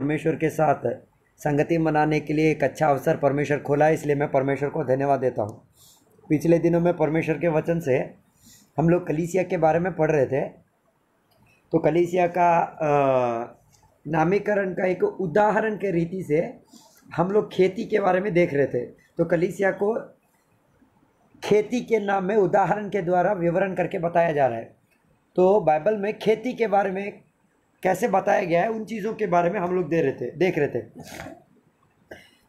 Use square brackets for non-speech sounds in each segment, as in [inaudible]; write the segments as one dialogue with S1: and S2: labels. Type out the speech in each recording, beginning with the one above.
S1: परमेश्वर के साथ संगति मनाने के लिए एक अच्छा अवसर परमेश्वर खोला है इसलिए मैं परमेश्वर को धन्यवाद देता हूँ पिछले दिनों में परमेश्वर के वचन से हम लोग कलीसिया के बारे में पढ़ रहे थे तो कलीसिया का नामीकरण का एक उदाहरण के रीति से हम लोग खेती के बारे में देख रहे थे तो कलीसिया को खेती के नाम में उदाहरण के द्वारा विवरण करके बताया जा रहा है तो बाइबल में खेती के बारे में कैसे बताया गया है उन चीज़ों के बारे में हम लोग दे रहे थे देख रहे थे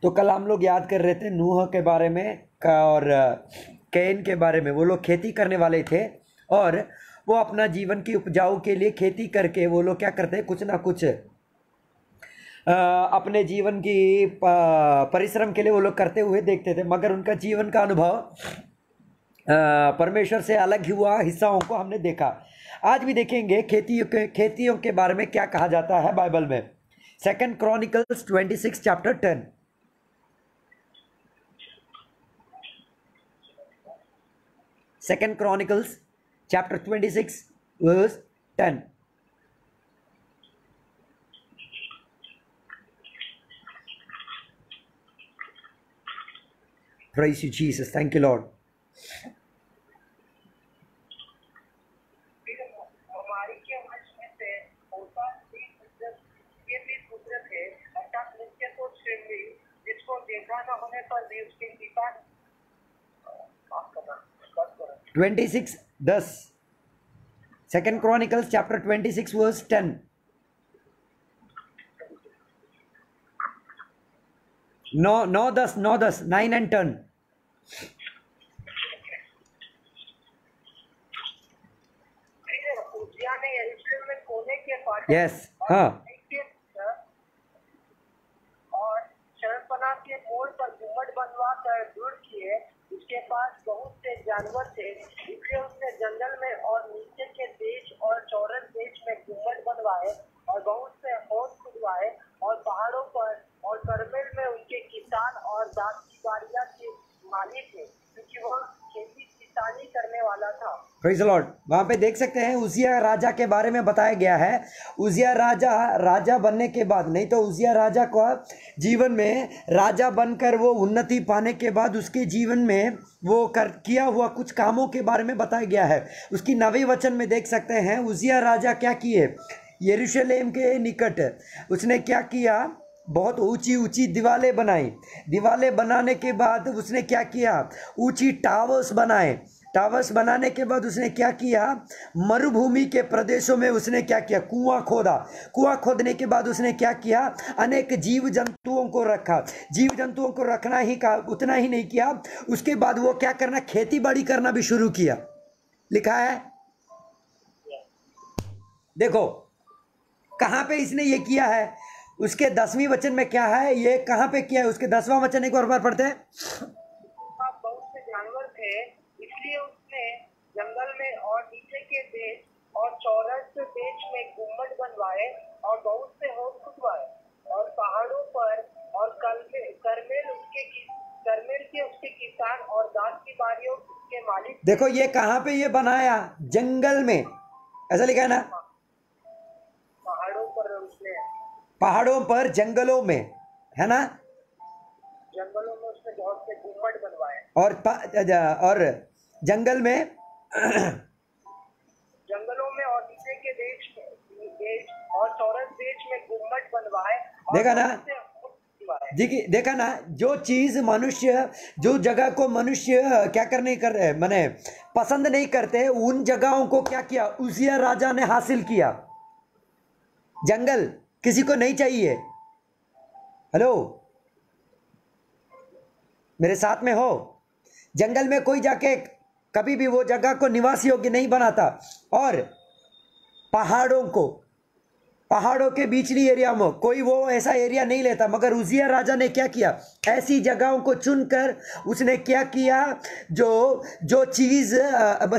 S1: तो कल हम लोग याद कर रहे थे नूह के बारे में और कैन के बारे में वो लोग खेती करने वाले थे और वो अपना जीवन की उपजाऊ के लिए खेती करके वो लोग क्या करते हैं कुछ ना कुछ अपने जीवन की परिश्रम के लिए वो लोग करते हुए देखते थे मगर उनका जीवन का अनुभव परमेश्वर से अलग हुआ हिस्साओं को हमने देखा आज भी देखेंगे खेती के खेतियों के बारे में क्या कहा जाता है बाइबल में second Chronicles twenty six chapter ten second chronicles chapter twenty verse ten Praise you, Jesus. Thank you, Lord.
S2: दस
S1: second chronicles chapter twenty six verse ten no no दस नो दस नाइन एंड टेन
S2: यस हाँ, हाँ।
S1: Praise Lord वहाँ पे देख सकते हैं उजिया राजा के बारे में बताया गया है उजिया राजा राजा बनने के बाद नहीं तो उजिया राजा को जीवन में राजा बनकर वो उन्नति पाने के बाद उसके जीवन में वो कर किया हुआ कुछ कामों के बारे में बताया गया है उसकी नवे वचन में देख सकते हैं उजिया राजा क्या किए यरूशलेम के निकट उसने क्या किया बहुत ऊंची ऊंची दीवाले बनाई दीवाले बनाने के बाद उसने क्या किया ऊंची टावर्स बनाए टावर्स बनाने के बाद उसने क्या किया मरुभूमि के प्रदेशों में उसने क्या किया कुआं खोदा कुआं खोदने के बाद उसने क्या किया अनेक जीव जंतुओं को रखा जीव जंतुओं को रखना ही का उतना ही नहीं किया उसके बाद वो क्या करना खेती बाड़ी करना भी शुरू किया लिखा है देखो कहाँ पे इसने ये किया है उसके दसवीं वचन में क्या है ये कहाँ पे किया है उसके दसवां वचन एक और बार पढ़ते हैं
S2: और बहुत से होम पर और पहाड़ों पर और कल के करमेल उसके करमेल के उसके किसान और दास की बारियों के मालिक
S1: देखो ये कहाँ पे ये बनाया जंगल में ऐसा लिखा है ना हाँ।
S2: पहाड़ों पर उसने
S1: पहाड़ों पर जंगलों में है ना
S2: जंगलों में उसने बहुत से गुम्बद बनवाए
S1: और और जंगल में [clears throat]
S2: और सौरभ बीच में गुम्बट बनवाए
S1: देखा ना देखिए देखा ना जो चीज़ मनुष्य जो जगह को मनुष्य क्या करने कर रहे मैंने पसंद नहीं करते उन जगहों को क्या किया उजिया राजा ने हासिल किया जंगल किसी को नहीं चाहिए हेलो मेरे साथ में हो जंगल में कोई जाके कभी भी वो जगह को निवास योग्य नहीं बनाता और पहाड़ों को पहाड़ों के बीचली एरिया में कोई वो ऐसा एरिया नहीं लेता मगर उजिया राजा ने क्या किया ऐसी जगहों को चुनकर उसने क्या किया जो जो चीज़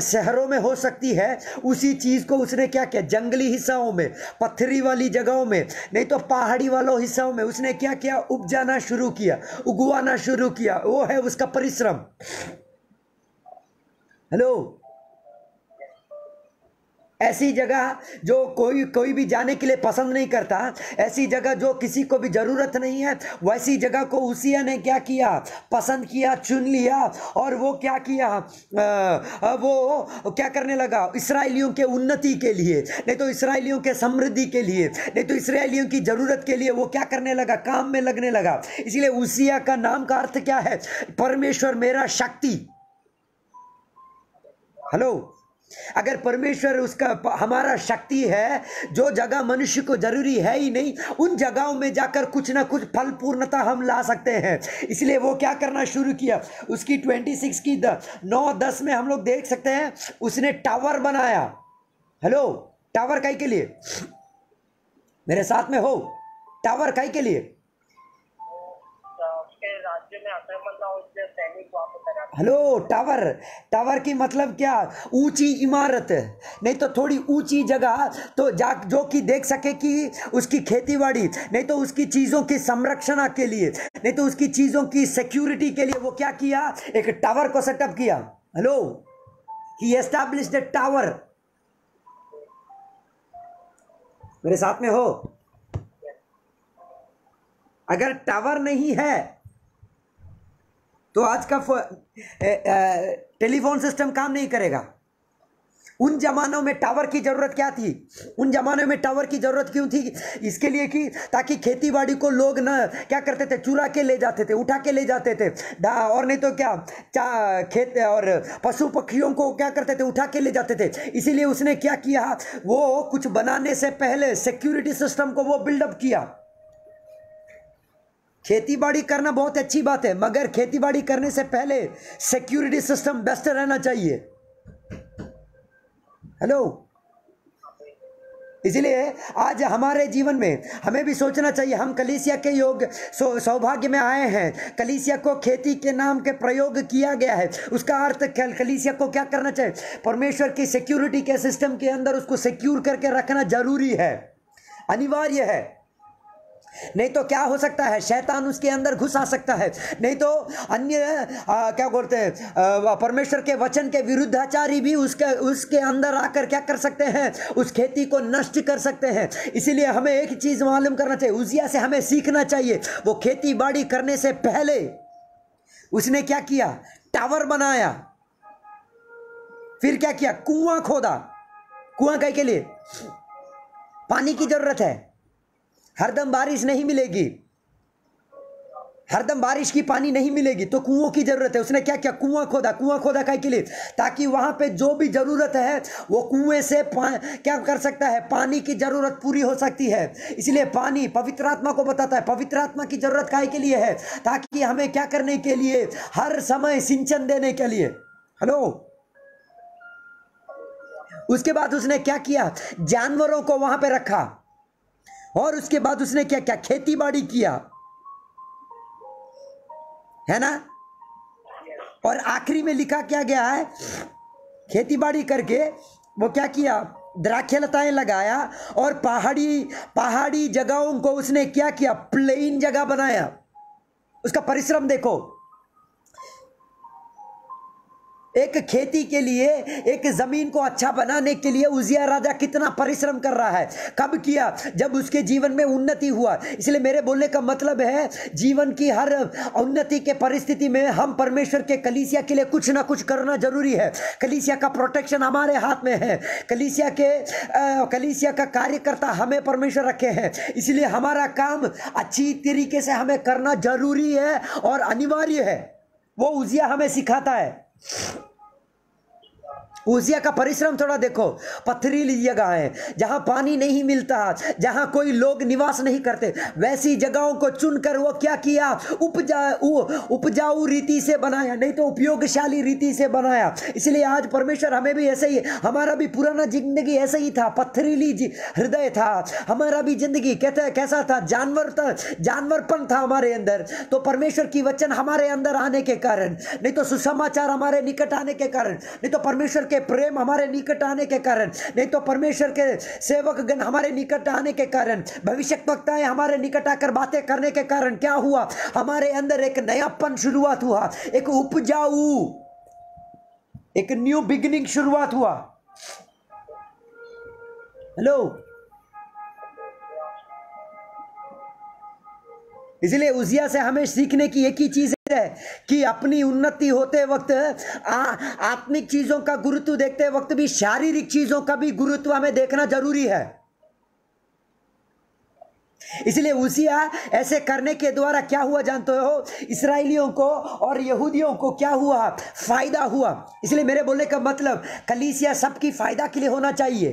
S1: शहरों में हो सकती है उसी चीज़ को उसने क्या किया जंगली हिस्साओं में पत्थरी वाली जगहों में नहीं तो पहाड़ी वालों हिस्साओं में उसने क्या किया उपजाना शुरू किया उगवाना शुरू किया वो है उसका परिश्रम हेलो ऐसी जगह जो कोई कोई भी जाने के लिए पसंद नहीं करता ऐसी जगह जो किसी को भी ज़रूरत नहीं है वैसी जगह को उसी ने क्या किया पसंद किया चुन लिया और वो क्या किया आ, वो क्या करने लगा इसराइलियों के उन्नति के लिए नहीं तो इसराइलियों के समृद्धि के लिए नहीं तो इसराइलियों की ज़रूरत के लिए वो क्या करने लगा काम में लगने लगा इसीलिए उसिया का नाम का अर्थ क्या है परमेश्वर मेरा शक्ति हेलो अगर परमेश्वर उसका हमारा शक्ति है जो जगह मनुष्य को जरूरी है ही नहीं उन जगहों में जाकर कुछ ना कुछ फल पूर्णता हम ला सकते हैं इसलिए वो क्या करना शुरू किया उसकी ट्वेंटी सिक्स की द, नौ दस में हम लोग देख सकते हैं उसने टावर बनाया हेलो टावर कई के लिए मेरे साथ में हो टावर कई के लिए हेलो टावर टावर की मतलब क्या ऊंची इमारत नहीं तो थोड़ी ऊंची जगह तो जा जो कि देख सके कि उसकी खेतीबाड़ी नहीं तो उसकी चीज़ों की संरक्षणा के लिए नहीं तो उसकी चीज़ों की सिक्योरिटी के लिए वो क्या किया एक टावर को सेटअप किया हेलो ही एस्टैब्लिश द टावर मेरे साथ में हो अगर टावर नहीं है तो आज का टेलीफोन सिस्टम काम नहीं करेगा उन जमानों में टावर की ज़रूरत क्या थी उन जमानों में टावर की ज़रूरत क्यों थी इसके लिए कि ताकि खेती बाड़ी को लोग न क्या करते थे चुरा के ले जाते थे उठा के ले जाते थे और नहीं तो क्या चा खेत और पशु पक्षियों को क्या करते थे उठा के ले जाते थे इसीलिए उसने क्या किया वो कुछ बनाने से पहले सिक्योरिटी सिस्टम को वो बिल्डअप किया खेतीबाड़ी करना बहुत अच्छी बात है मगर खेतीबाड़ी करने से पहले सिक्योरिटी सिस्टम बेस्ट रहना चाहिए हेलो इसलिए आज हमारे जीवन में हमें भी सोचना चाहिए हम कलीसिया के योग सौभाग्य में आए हैं कलीसिया को खेती के नाम के प्रयोग किया गया है उसका अर्थ कलीसिया को क्या करना चाहिए परमेश्वर की सिक्योरिटी के सिस्टम के अंदर उसको सिक्योर करके रखना जरूरी है अनिवार्य है नहीं तो क्या हो सकता है शैतान उसके अंदर घुस आ सकता है नहीं तो अन्य आ, क्या बोलते हैं परमेश्वर के वचन के विरुद्धाचारी भी उसके उसके अंदर आकर क्या कर सकते हैं उस खेती को नष्ट कर सकते हैं इसीलिए हमें एक चीज़ मालूम करना चाहिए उजिया से हमें सीखना चाहिए वो खेती बाड़ी करने से पहले उसने क्या किया टावर बनाया फिर क्या किया कुआं खोदा कुआं कह के लिए पानी की जरूरत है हरदम बारिश नहीं मिलेगी हरदम बारिश की पानी नहीं मिलेगी तो कुओं की जरूरत है उसने क्या किया कुआं खोदा कुआं खोदा कहीं के लिए ताकि वहां पे जो भी जरूरत है वो कुएं से क्या कर सकता है पानी की जरूरत पूरी हो सकती है इसलिए पानी पवित्र आत्मा को बताता है पवित्र आत्मा की जरूरत काय के लिए है ताकि हमें क्या करने के लिए हर समय सिंचन देने के लिए हेलो उसके बाद उसने क्या किया जानवरों को वहां पर रखा और उसके बाद उसने क्या क्या खेती बाड़ी किया है ना और आखिरी में लिखा क्या गया है खेती बाड़ी करके वो क्या किया द्राक्षलताएं लगाया और पहाड़ी पहाड़ी जगहों को उसने क्या किया प्लेन जगह बनाया उसका परिश्रम देखो एक खेती के लिए एक ज़मीन को अच्छा बनाने के लिए उजिया राजा कितना परिश्रम कर रहा है कब किया जब उसके जीवन में उन्नति हुआ इसलिए मेरे बोलने का मतलब है जीवन की हर उन्नति के परिस्थिति में हम परमेश्वर के कलीसिया के लिए कुछ ना कुछ करना जरूरी है कलीसिया का प्रोटेक्शन हमारे हाथ में है कलीसिया के कलीसिया का कार्यकर्ता हमें परमेश्वर रखे हैं इसलिए हमारा काम अच्छी तरीके से हमें करना जरूरी है और अनिवार्य है वो उजिया हमें सिखाता है you उजिया का परिश्रम थोड़ा देखो पथरीली जगह है जहां पानी नहीं मिलता जहां कोई लोग निवास नहीं करते वैसी जगहों को चुनकर वो क्या किया उपजा उपजाऊ रीति से बनाया नहीं तो उपयोगशाली रीति से बनाया इसलिए आज परमेश्वर हमें भी ऐसे ही हमारा भी पुराना जिंदगी ऐसे ही था पथरीली हृदय था हमारा भी जिंदगी कहते कैसा था जानवर था जानवरपन था हमारे अंदर तो परमेश्वर की वचन हमारे अंदर आने के कारण नहीं तो सुसमाचार हमारे निकट आने के कारण नहीं तो परमेश्वर के के प्रेम हमारे निकट आने के कारण नहीं तो परमेश्वर के सेवक गण हमारे निकट आने के कारण भविष्य वक्ताएं हमारे निकट आकर बातें करने के कारण क्या हुआ हमारे अंदर एक नयापन शुरुआत हुआ एक उपजाऊ एक न्यू बिगिनिंग शुरुआत हुआ हेलो इसलिए उजिया से हमें सीखने की एक ही चीज है कि अपनी उन्नति होते वक्त आत्मिक चीजों का गुरुत्व देखते वक्त भी शारीरिक चीजों का भी गुरुत्व हमें देखना जरूरी है इसलिए उसी ऐसे करने के द्वारा क्या हुआ जानते हो इसराइलियों को और यहूदियों को क्या हुआ फायदा हुआ इसलिए मेरे बोलने का मतलब कलीसिया सबकी फायदा के लिए होना चाहिए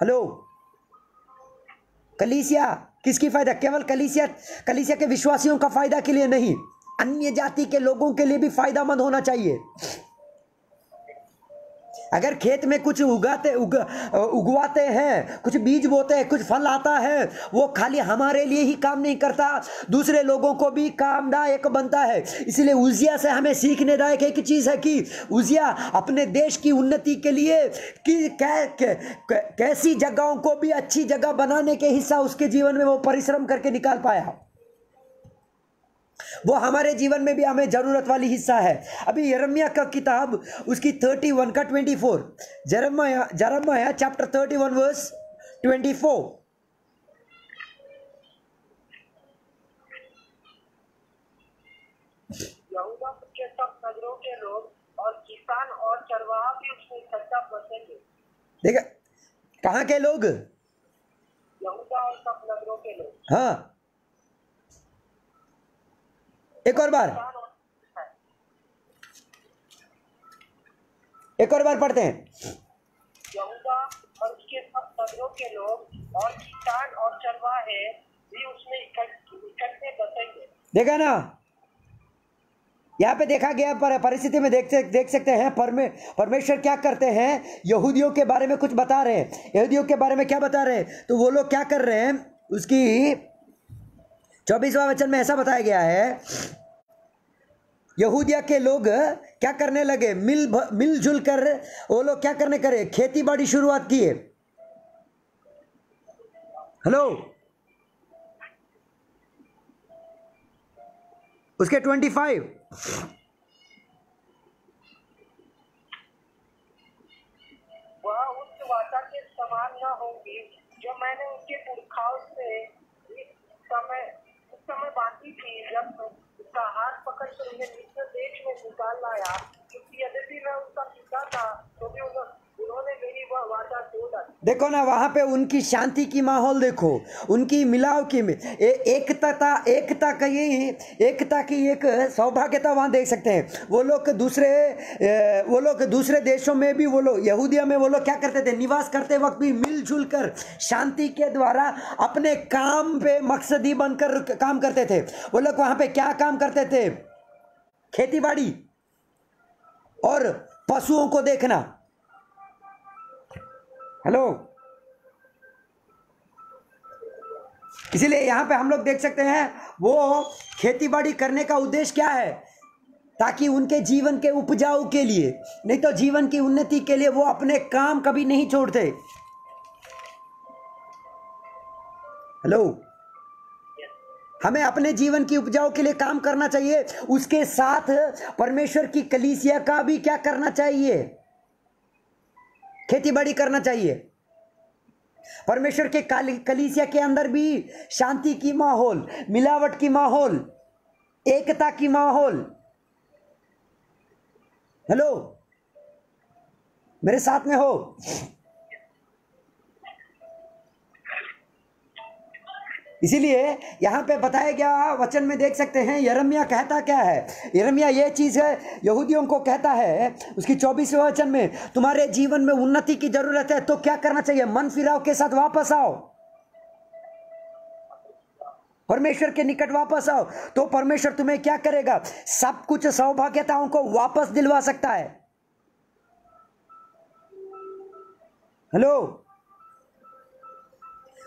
S1: हेलो कलीसिया किसकी फ़ायदा केवल कलीसिया कलीसिया के विश्वासियों का फ़ायदा के लिए नहीं अन्य जाति के लोगों के लिए भी फ़ायदा मंद होना चाहिए अगर खेत में कुछ उगाते उग, उगवाते हैं कुछ बीज बोते हैं कुछ फल आता है वो खाली हमारे लिए ही काम नहीं करता दूसरे लोगों को भी कामदायक बनता है इसलिए उजिया से हमें सीखने दायक एक चीज़ है कि उजिया अपने देश की उन्नति के लिए कि कै, कै, कै, कैसी जगहों को भी अच्छी जगह बनाने के हिस्सा उसके जीवन में वो परिश्रम करके निकाल पाया वो हमारे जीवन में भी हमें ज़रूरत वाली हिस्सा है अभी यरमिया का किताब उसकी थर्टी वन का ट्वेंटी फोर जरम जरमाया chapter thirty one verse twenty four देखा कहाँ के लोग, के लोग। हाँ एक और बार एक और बार पढ़ते हैं
S2: और उसके के लोग और और चरवाहे भी उसमें बसेंगे
S1: देखा ना यहाँ पे देखा गया पर परिस्थिति में देखते देख सकते हैं परमे परमेश्वर क्या करते हैं यहूदियों के बारे में कुछ बता रहे हैं यहूदियों के बारे में क्या बता रहे हैं तो वो लोग क्या कर रहे हैं उसकी चौबीसवा वचन में ऐसा बताया गया है यहूदिया के लोग क्या करने लगे मिल मिलजुल कर वो लोग क्या करने करे खेती बाड़ी शुरुआत किए हेलो उसके ट्वेंटी फाइव
S2: वह उस वाचा के समान ना होगी जो मैंने उनके पुरखाओं से समय बाकी थी जब उसका हाथ पकड़ कर उन्हें नीचे देश में निकाल लाया क्योंकि यद्यपि मैं उसका पिता था तो भी उन्हें
S1: देखो ना वहाँ पे उनकी शांति की माहौल देखो उनकी मिलाव की में ए, एकता एकता का ये है एकता की एक सौभाग्यता वहाँ देख सकते हैं वो लोग दूसरे वो लोग दूसरे देशों में भी वो लोग यहूदिया में वो लोग क्या करते थे निवास करते वक्त भी मिलजुल कर शांति के द्वारा अपने काम पे मकसदी बनकर काम करते थे वो लोग वहाँ पे क्या काम करते थे खेती बाड़ी और पशुओं को देखना हेलो इसीलिए यहां पे हम लोग देख सकते हैं वो खेतीबाड़ी करने का उद्देश्य क्या है ताकि उनके जीवन के उपजाऊ के लिए नहीं तो जीवन की उन्नति के लिए वो अपने काम कभी नहीं छोड़ते हेलो हमें अपने जीवन की उपजाऊ के लिए काम करना चाहिए उसके साथ परमेश्वर की कलीसिया का भी क्या करना चाहिए खेती बाड़ी करना चाहिए परमेश्वर के कलीसिया के अंदर भी शांति की माहौल मिलावट की माहौल एकता की माहौल हेलो मेरे साथ में हो इसीलिए यहाँ पे बताया गया वचन में देख सकते हैं यरमिया कहता क्या है यरमिया ये चीज़ है यहूदियों को कहता है उसकी चौबीसवें वचन में तुम्हारे जीवन में उन्नति की जरूरत है तो क्या करना चाहिए मन फिराव के साथ वापस आओ परमेश्वर के निकट वापस आओ तो परमेश्वर तुम्हें क्या करेगा सब कुछ सौभाग्यताओं को वापस दिलवा सकता है हेलो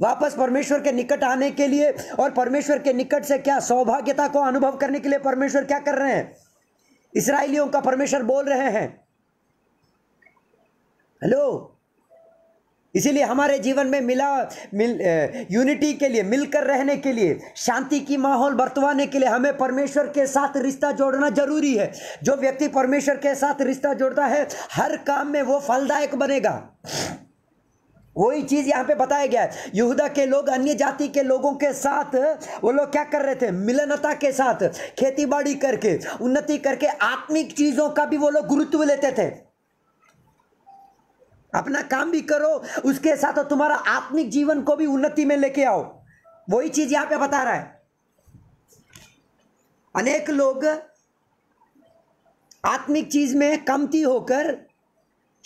S1: वापस परमेश्वर के निकट आने के लिए और परमेश्वर के निकट से क्या सौभाग्यता को अनुभव करने के लिए परमेश्वर क्या कर रहे हैं इसराइलियों का परमेश्वर बोल रहे हैं हेलो इसीलिए हमारे जीवन में मिला मिल यूनिटी के लिए मिलकर रहने के लिए शांति की माहौल बरतवाने के लिए हमें परमेश्वर के साथ रिश्ता जोड़ना जरूरी है जो व्यक्ति परमेश्वर के साथ रिश्ता जोड़ता है हर काम में वो फलदायक बनेगा वही चीज़ यहां पे बताया गया है यहूदा के लोग अन्य जाति के लोगों के साथ वो लोग क्या कर रहे थे मिलनता के साथ खेती बाड़ी करके उन्नति करके आत्मिक चीज़ों का भी वो लोग गुरुत्व लेते थे अपना काम भी करो उसके साथ तुम्हारा आत्मिक जीवन को भी उन्नति में लेके आओ वही चीज़ यहां पे बता रहा है अनेक लोग आत्मिक चीज़ में कमती होकर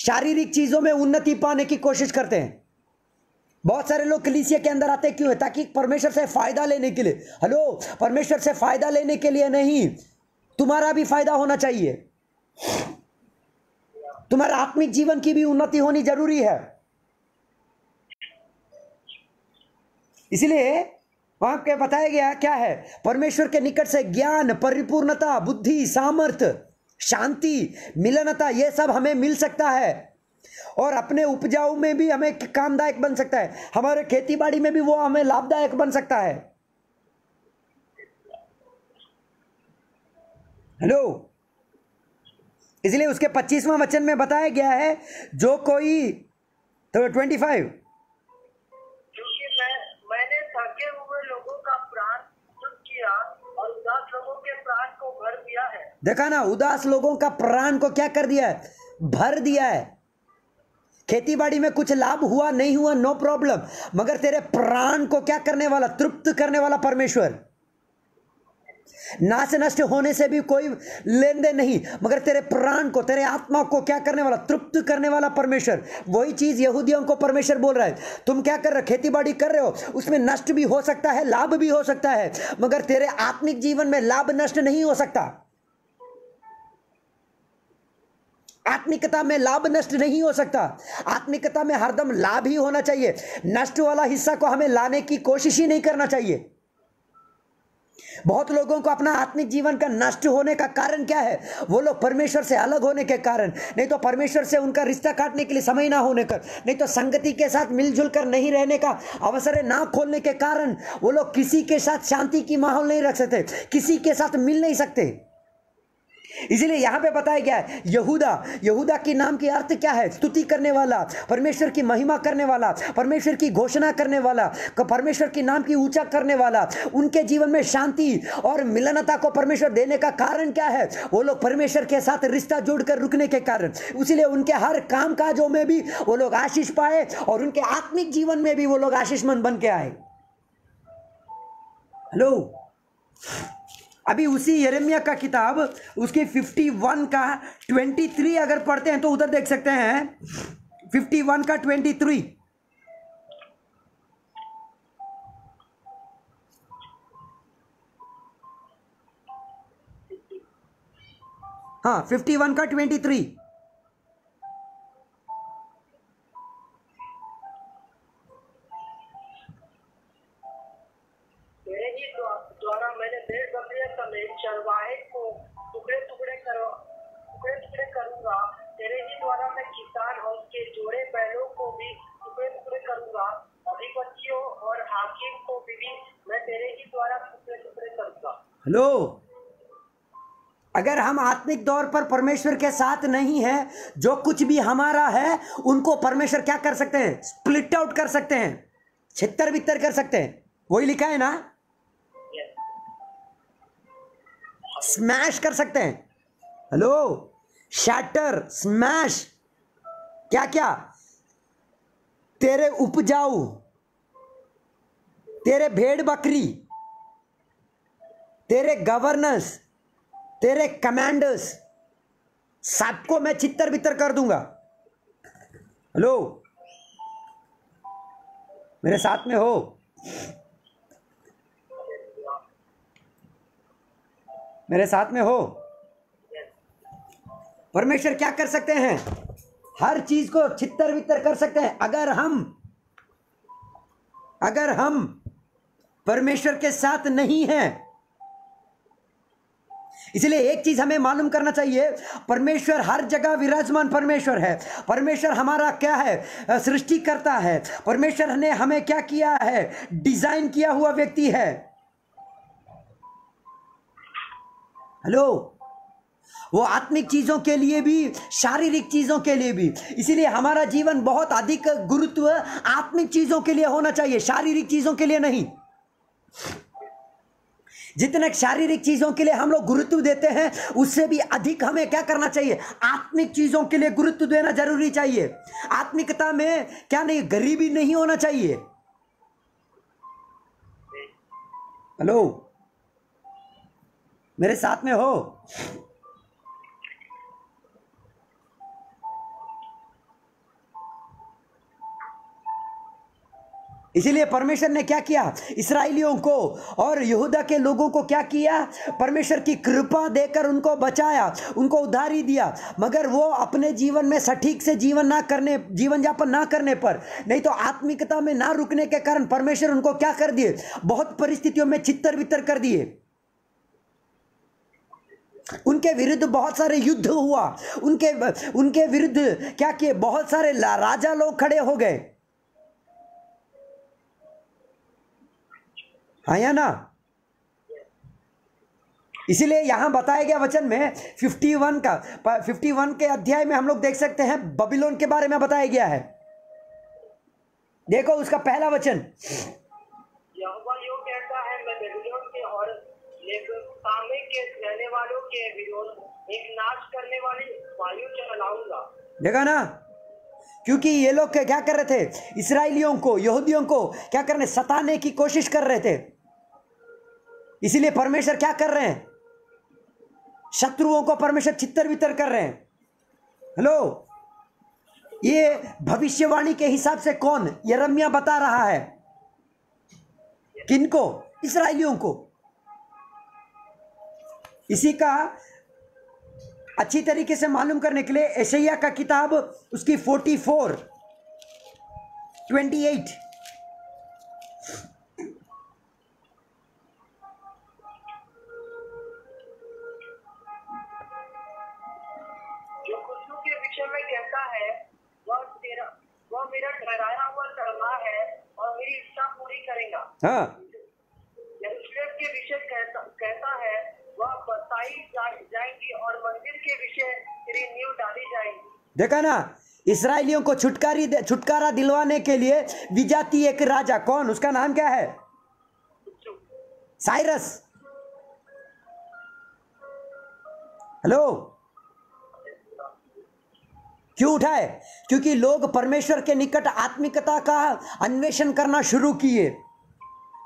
S1: शारीरिक चीज़ों में उन्नति पाने की कोशिश करते हैं बहुत सारे लोग कलीसिया के अंदर आते क्यों है ताकि परमेश्वर से फ़ायदा लेने के लिए हेलो परमेश्वर से फ़ायदा लेने के लिए नहीं तुम्हारा भी फायदा होना चाहिए तुम्हारे आत्मिक जीवन की भी उन्नति होनी जरूरी है इसलिए वहां के बताया गया क्या है परमेश्वर के निकट से ज्ञान परिपूर्णता बुद्धि सामर्थ्य शांति मिलनता यह सब हमें मिल सकता है और अपने उपजाऊ में भी हमें कामदायक बन सकता है हमारे खेती बाड़ी में भी वो हमें लाभदायक बन सकता है हेलो इसलिए उसके पच्चीसवा वचन में बताया गया है जो कोई तो ट्वेंटी फाइव देखा ना उदास लोगों का प्राण को क्या कर दिया है भर दिया है खेतीबाड़ी में कुछ लाभ हुआ नहीं हुआ नो प्रॉब्लम मगर तेरे प्राण को क्या करने वाला तृप्त करने वाला परमेश्वर नाश नष्ट होने से भी कोई लेन देन नहीं मगर तेरे प्राण को तेरे आत्मा को क्या करने वाला तृप्त करने वाला परमेश्वर वही चीज यहूदियों को परमेश्वर बोल रहा है तुम क्या कर रहे हो खेती बाड़ी कर रहे हो उसमें नष्ट भी हो सकता है लाभ भी हो सकता है मगर तेरे आत्मिक जीवन में लाभ नष्ट नहीं हो सकता आत्मिकता में लाभ नष्ट नहीं हो सकता आत्मिकता में हरदम लाभ ही होना चाहिए नष्ट वाला हिस्सा को हमें लाने की कोशिश ही नहीं करना चाहिए बहुत लोगों को अपना आत्मिक जीवन का नष्ट होने का कारण क्या है वो लोग परमेश्वर से अलग होने के कारण नहीं तो परमेश्वर से उनका रिश्ता काटने के लिए समय ना होने कर नहीं तो संगति के साथ मिलजुल कर नहीं रहने का अवसर ना खोलने के कारण वो लोग किसी के साथ शांति की माहौल नहीं रख सकते किसी के साथ मिल नहीं सकते इसीलिए यहां पे बताया गया है यहूदा यहूदा के नाम के अर्थ क्या है स्तुति करने वाला परमेश्वर की महिमा करने वाला परमेश्वर की घोषणा करने वाला परमेश्वर के नाम की ऊंचा करने वाला उनके जीवन में शांति और मिलनता को परमेश्वर देने का कारण क्या है वो लोग परमेश्वर के साथ रिश्ता जोड़कर रुकने के कारण इसीलिए उनके हर काम काजों में भी वो लोग आशीष पाए और उनके आत्मिक जीवन में भी वो लोग आशीषमन बन के आए हेलो अभी उसी यरेमिया का किताब उसके 51 का 23 अगर पढ़ते हैं तो उधर देख सकते हैं 51 का 23 हाँ 51 का 23 अगर हम आत्मिक तौर पर परमेश्वर के साथ नहीं हैं जो कुछ भी हमारा है उनको परमेश्वर क्या कर सकते हैं स्प्लिट आउट कर सकते हैं छितर बितर कर सकते हैं वही लिखा है ना स्मैश कर सकते हैं हेलो शैटर स्मैश क्या क्या तेरे उपजाऊ तेरे भेड़ बकरी तेरे गवर्नेंस तेरे कमांडर्स सबको मैं चित्तर बितर कर दूंगा हेलो मेरे साथ में हो मेरे साथ में हो परमेश्वर क्या कर सकते हैं हर चीज को छितर वितर कर सकते हैं अगर हम अगर हम परमेश्वर के साथ नहीं हैं इसलिए एक चीज हमें मालूम करना चाहिए परमेश्वर हर जगह विराजमान परमेश्वर है परमेश्वर हमारा क्या है सृष्टि करता है परमेश्वर ने हमें क्या किया है डिजाइन किया हुआ व्यक्ति है हेलो वो आत्मिक चीज़ों के लिए भी शारीरिक चीज़ों के लिए भी इसीलिए हमारा जीवन बहुत अधिक गुरुत्व आत्मिक चीज़ों के लिए होना चाहिए शारीरिक चीज़ों के लिए नहीं जितने शारीरिक चीज़ों के लिए हम लोग गुरुत्व देते हैं उससे भी अधिक हमें क्या करना चाहिए आत्मिक चीज़ों के लिए गुरुत्व देना जरूरी चाहिए आत्मिकता में क्या नहीं गरीबी नहीं होना चाहिए हेलो मेरे साथ में हो इसीलिए परमेश्वर ने क्या किया इसराइलियों को और यहूदा के लोगों को क्या किया परमेश्वर की कृपा देकर उनको बचाया उनको उधारी दिया मगर वो अपने जीवन में सटीक से जीवन ना करने जीवन यापन ना करने पर नहीं तो आत्मिकता में ना रुकने के कारण परमेश्वर उनको क्या कर दिए बहुत परिस्थितियों में चित्तर वितर कर दिए उनके विरुद्ध बहुत सारे युद्ध हुआ उनके उनके विरुद्ध क्या किए बहुत सारे राजा लोग खड़े हो गए आया ना इसीलिए यहां बताया गया वचन में 51 का 51 के अध्याय में हम लोग देख सकते हैं बबिलोन के बारे में बताया गया है देखो उसका पहला वचन देखा ना क्योंकि ये लोग क्या कर रहे थे इसराइलियों को यहूदियों को क्या करने सताने की कोशिश कर रहे थे इसीलिए परमेश्वर क्या कर रहे हैं शत्रुओं को परमेश्वर छितर बितर कर रहे हैं हेलो ये भविष्यवाणी के हिसाब से कौन ये रम्या बता रहा है किनको इसराइलियों को इसी का अच्छी तरीके से मालूम करने के लिए एशैया का किताब उसकी फोर्टी फोर ट्वेंटी एट हाँ
S2: कहता, है वह बताई जाएंगी और मंदिर के विषय डाली
S1: देखा ना इसराइलियों को छुटकारी छुटकारा दिलवाने के लिए विजाती एक राजा कौन उसका नाम क्या है साइरस हेलो क्यों उठाए क्योंकि लोग परमेश्वर के निकट आत्मिकता का अन्वेषण करना शुरू किए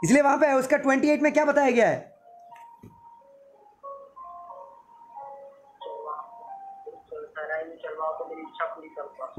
S1: इसलिए वहां पे उसका 28 में क्या बताया गया है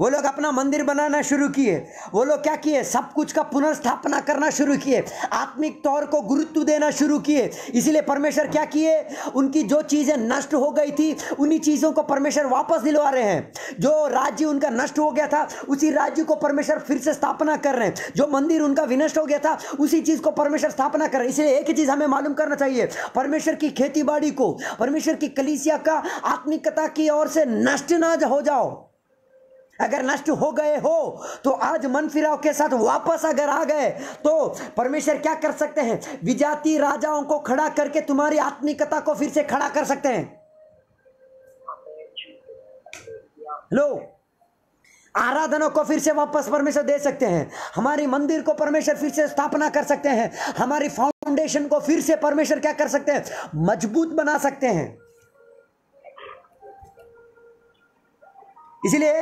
S1: वो लोग अपना मंदिर बनाना शुरू किए वो लोग क्या किए सब कुछ का पुनर्स्थापना करना शुरू किए आत्मिक तौर को गुरुत्व देना शुरू किए इसीलिए परमेश्वर क्या किए उनकी जो चीज़ें नष्ट हो गई थी उन्हीं चीज़ों को परमेश्वर वापस दिलवा रहे हैं जो राज्य उनका नष्ट हो गया था उसी राज्य को परमेश्वर फिर से स्थापना कर रहे हैं जो मंदिर उनका विनष्ट हो गया था उसी चीज़ को परमेश्वर स्थापना कर रहे हैं इसलिए एक चीज़ हमें मालूम करना चाहिए परमेश्वर की खेती को परमेश्वर की कलिसिया का आत्मिकता की ओर से नष्ट ना हो जाओ अगर नष्ट हो गए हो तो आज मन फिराव के साथ वापस अगर आ गए तो परमेश्वर क्या कर सकते हैं विजाति राजाओं को खड़ा करके तुम्हारी आत्मिकता को फिर से खड़ा कर सकते हैं लो आराधना को फिर से वापस परमेश्वर दे सकते हैं हमारी मंदिर को परमेश्वर फिर से स्थापना कर सकते हैं हमारी फाउंडेशन को फिर से परमेश्वर क्या कर सकते हैं मजबूत बना सकते हैं इसीलिए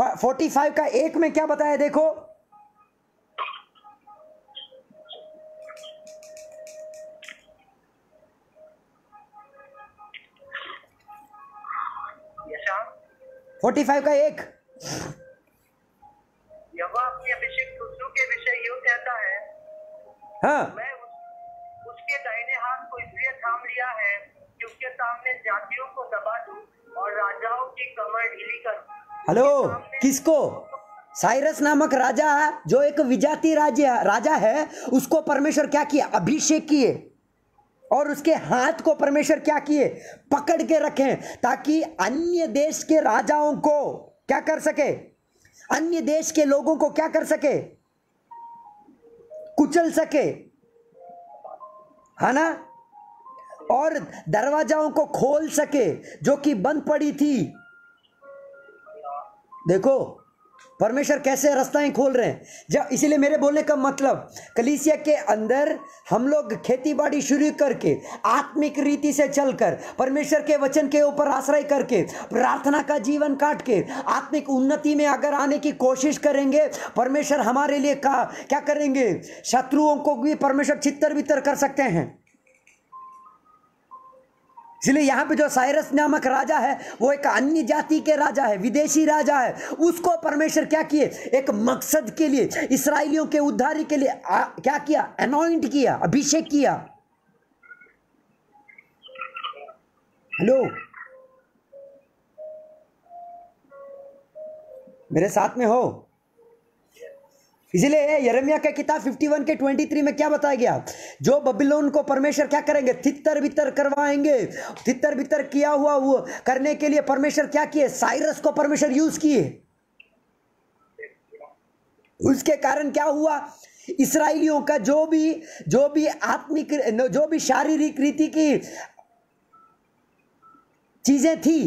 S1: 45 का एक में क्या बताया देखो फोर्टी फाइव का एक
S2: हाँ मैं उस, उसके दाहिने हाथ को इसलिए थाम लिया है कि उसके सामने जातियों को दबा दूं और राजाओं की कमर ढीली कर
S1: हेलो किसको साइरस नामक राजा जो एक विजाति राज्य राजा है उसको परमेश्वर क्या किए अभिषेक किए और उसके हाथ को परमेश्वर क्या किए पकड़ के रखें ताकि अन्य देश के राजाओं को क्या कर सके अन्य देश के लोगों को क्या कर सके कुचल सके है ना और दरवाजाओं को खोल सके जो कि बंद पड़ी थी देखो परमेश्वर कैसे रास्ताएं खोल रहे हैं जब इसीलिए मेरे बोलने का मतलब कलीसिया के अंदर हम लोग खेती बाड़ी शुरू करके आत्मिक रीति से चलकर परमेश्वर के वचन के ऊपर आश्रय करके प्रार्थना का जीवन काट के आत्मिक उन्नति में अगर आने की कोशिश करेंगे परमेश्वर हमारे लिए का क्या करेंगे शत्रुओं को भी परमेश्वर चित्तर वितर कर सकते हैं इसलिए यहाँ पे जो साइरस नामक राजा है वो एक अन्य जाति के राजा है विदेशी राजा है उसको परमेश्वर क्या किए एक मकसद के लिए इसराइलियों के उद्धारी के लिए आ, क्या किया अनॉइंट किया अभिषेक किया हेलो मेरे साथ में हो इसीलिए यरमिया का किताब 51 के 23 में क्या बताया गया जो बबिलोन को परमेश्वर क्या करेंगे तितर बितर करवाएंगे तितर बितर किया हुआ वो करने के लिए परमेश्वर क्या किए साइरस को परमेश्वर यूज किए उसके कारण क्या हुआ इसराइलियों का जो भी जो भी आत्मिक जो भी शारीरिक रीति की चीजें थी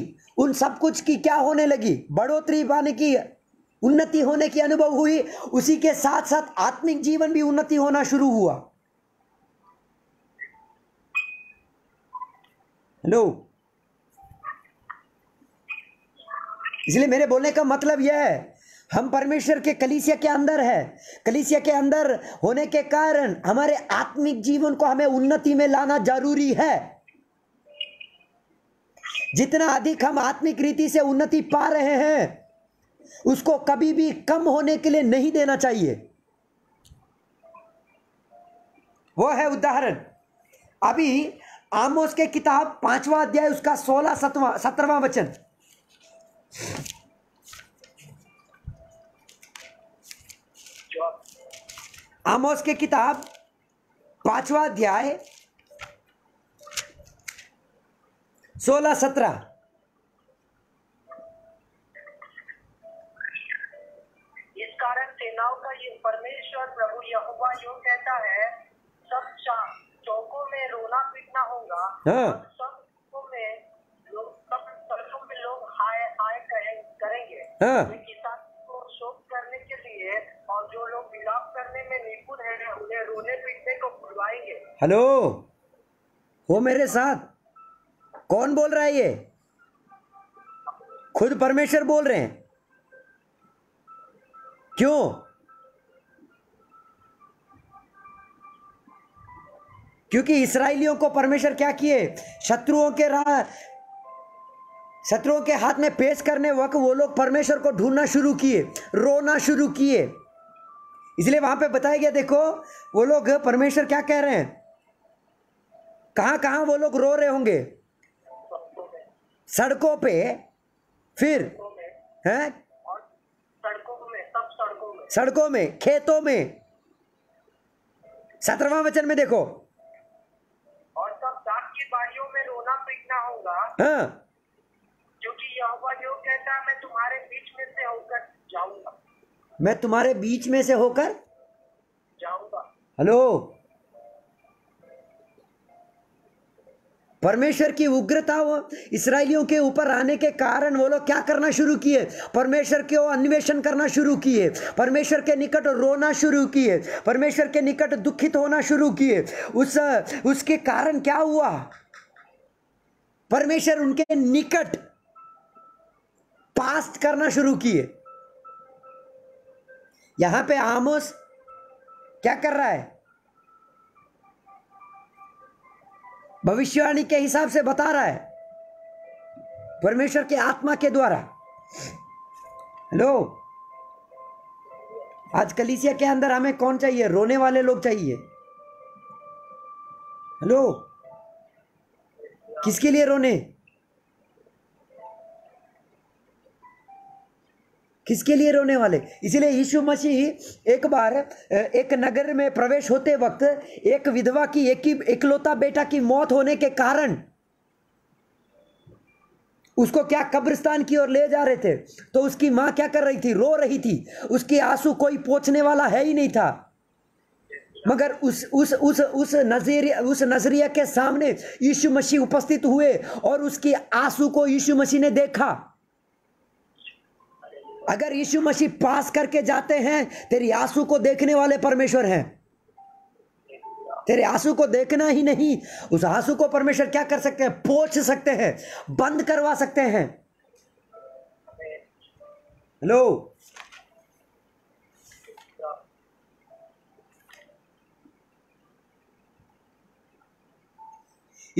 S1: उन सब कुछ की क्या होने लगी बढ़ोतरी पाने की उन्नति होने की अनुभव हुई उसी के साथ साथ आत्मिक जीवन भी उन्नति होना शुरू हुआ हेलो इसलिए मेरे बोलने का मतलब यह है हम परमेश्वर के कलिसिया के अंदर है कलिसिया के अंदर होने के कारण हमारे आत्मिक जीवन को हमें उन्नति में लाना जरूरी है जितना अधिक हम आत्मिक रीति से उन्नति पा रहे हैं उसको कभी भी कम होने के लिए नहीं देना चाहिए वो है उदाहरण अभी आमोस के किताब पांचवा अध्याय उसका सोलह सतवा सत्रहवा वचन आमोस के किताब पांचवा अध्याय सोलह सत्रह
S2: है सब चौकों में रोना पीटना होगा हाँ। सब में लोग सब सड़कों में लोग हाय हाय करेंगे हाँ। किसान को शोक करने के लिए और जो लोग विलाप करने में निपुण है उन्हें रोने पीटने को
S1: बुलवाएंगे हेलो हो मेरे साथ कौन बोल रहा है ये खुद परमेश्वर बोल रहे हैं क्यों क्योंकि इसराइलियों को परमेश्वर क्या किए शत्रुओं के राह शत्रुओं के हाथ में पेश करने वक्त वो लोग परमेश्वर को ढूंढना शुरू किए रोना शुरू किए इसलिए वहां पे बताया गया देखो वो लोग परमेश्वर क्या कह रहे हैं कहां कहां वो लोग रो रहे होंगे सड़कों पे फिर हैं सड़कों में खेतों में सत्रहवा वचन में देखो हाँ
S2: क्योंकि जो कहता मैं तुम्हारे बीच में से होकर जाऊंगा
S1: मैं तुम्हारे बीच में से होकर जाऊंगा हेलो परमेश्वर की उग्रता वो इसराइलियों के ऊपर आने के कारण वो लोग क्या करना शुरू किए परमेश्वर के अन्वेषण करना शुरू किए परमेश्वर के निकट रोना शुरू किए परमेश्वर के निकट दुखित होना शुरू किए उस उसके कारण क्या हुआ परमेश्वर उनके निकट पास्ट करना शुरू किए यहां पे आमोस क्या कर रहा है भविष्यवाणी के हिसाब से बता रहा है परमेश्वर के आत्मा के द्वारा हेलो आज कलिसिया के अंदर हमें कौन चाहिए रोने वाले लोग चाहिए हेलो किसके लिए रोने किसके लिए रोने वाले इसीलिए यीशु मसीह एक बार एक नगर में प्रवेश होते वक्त एक विधवा की एक ही इकलौता बेटा की मौत होने के कारण उसको क्या कब्रिस्तान की ओर ले जा रहे थे तो उसकी माँ क्या कर रही थी रो रही थी उसकी आंसू कोई पोछने वाला है ही नहीं था मगर उस उस उस उस नजरिया उस नजरिया के सामने यीशु मसीह उपस्थित हुए और उसकी आंसू को यीशु मसीह ने देखा अगर यीशु मसीह पास करके जाते हैं तेरी आंसू को देखने वाले परमेश्वर हैं तेरे आंसू को देखना ही नहीं उस आंसू को परमेश्वर क्या कर सकते हैं पोछ सकते हैं बंद करवा सकते हैं हेलो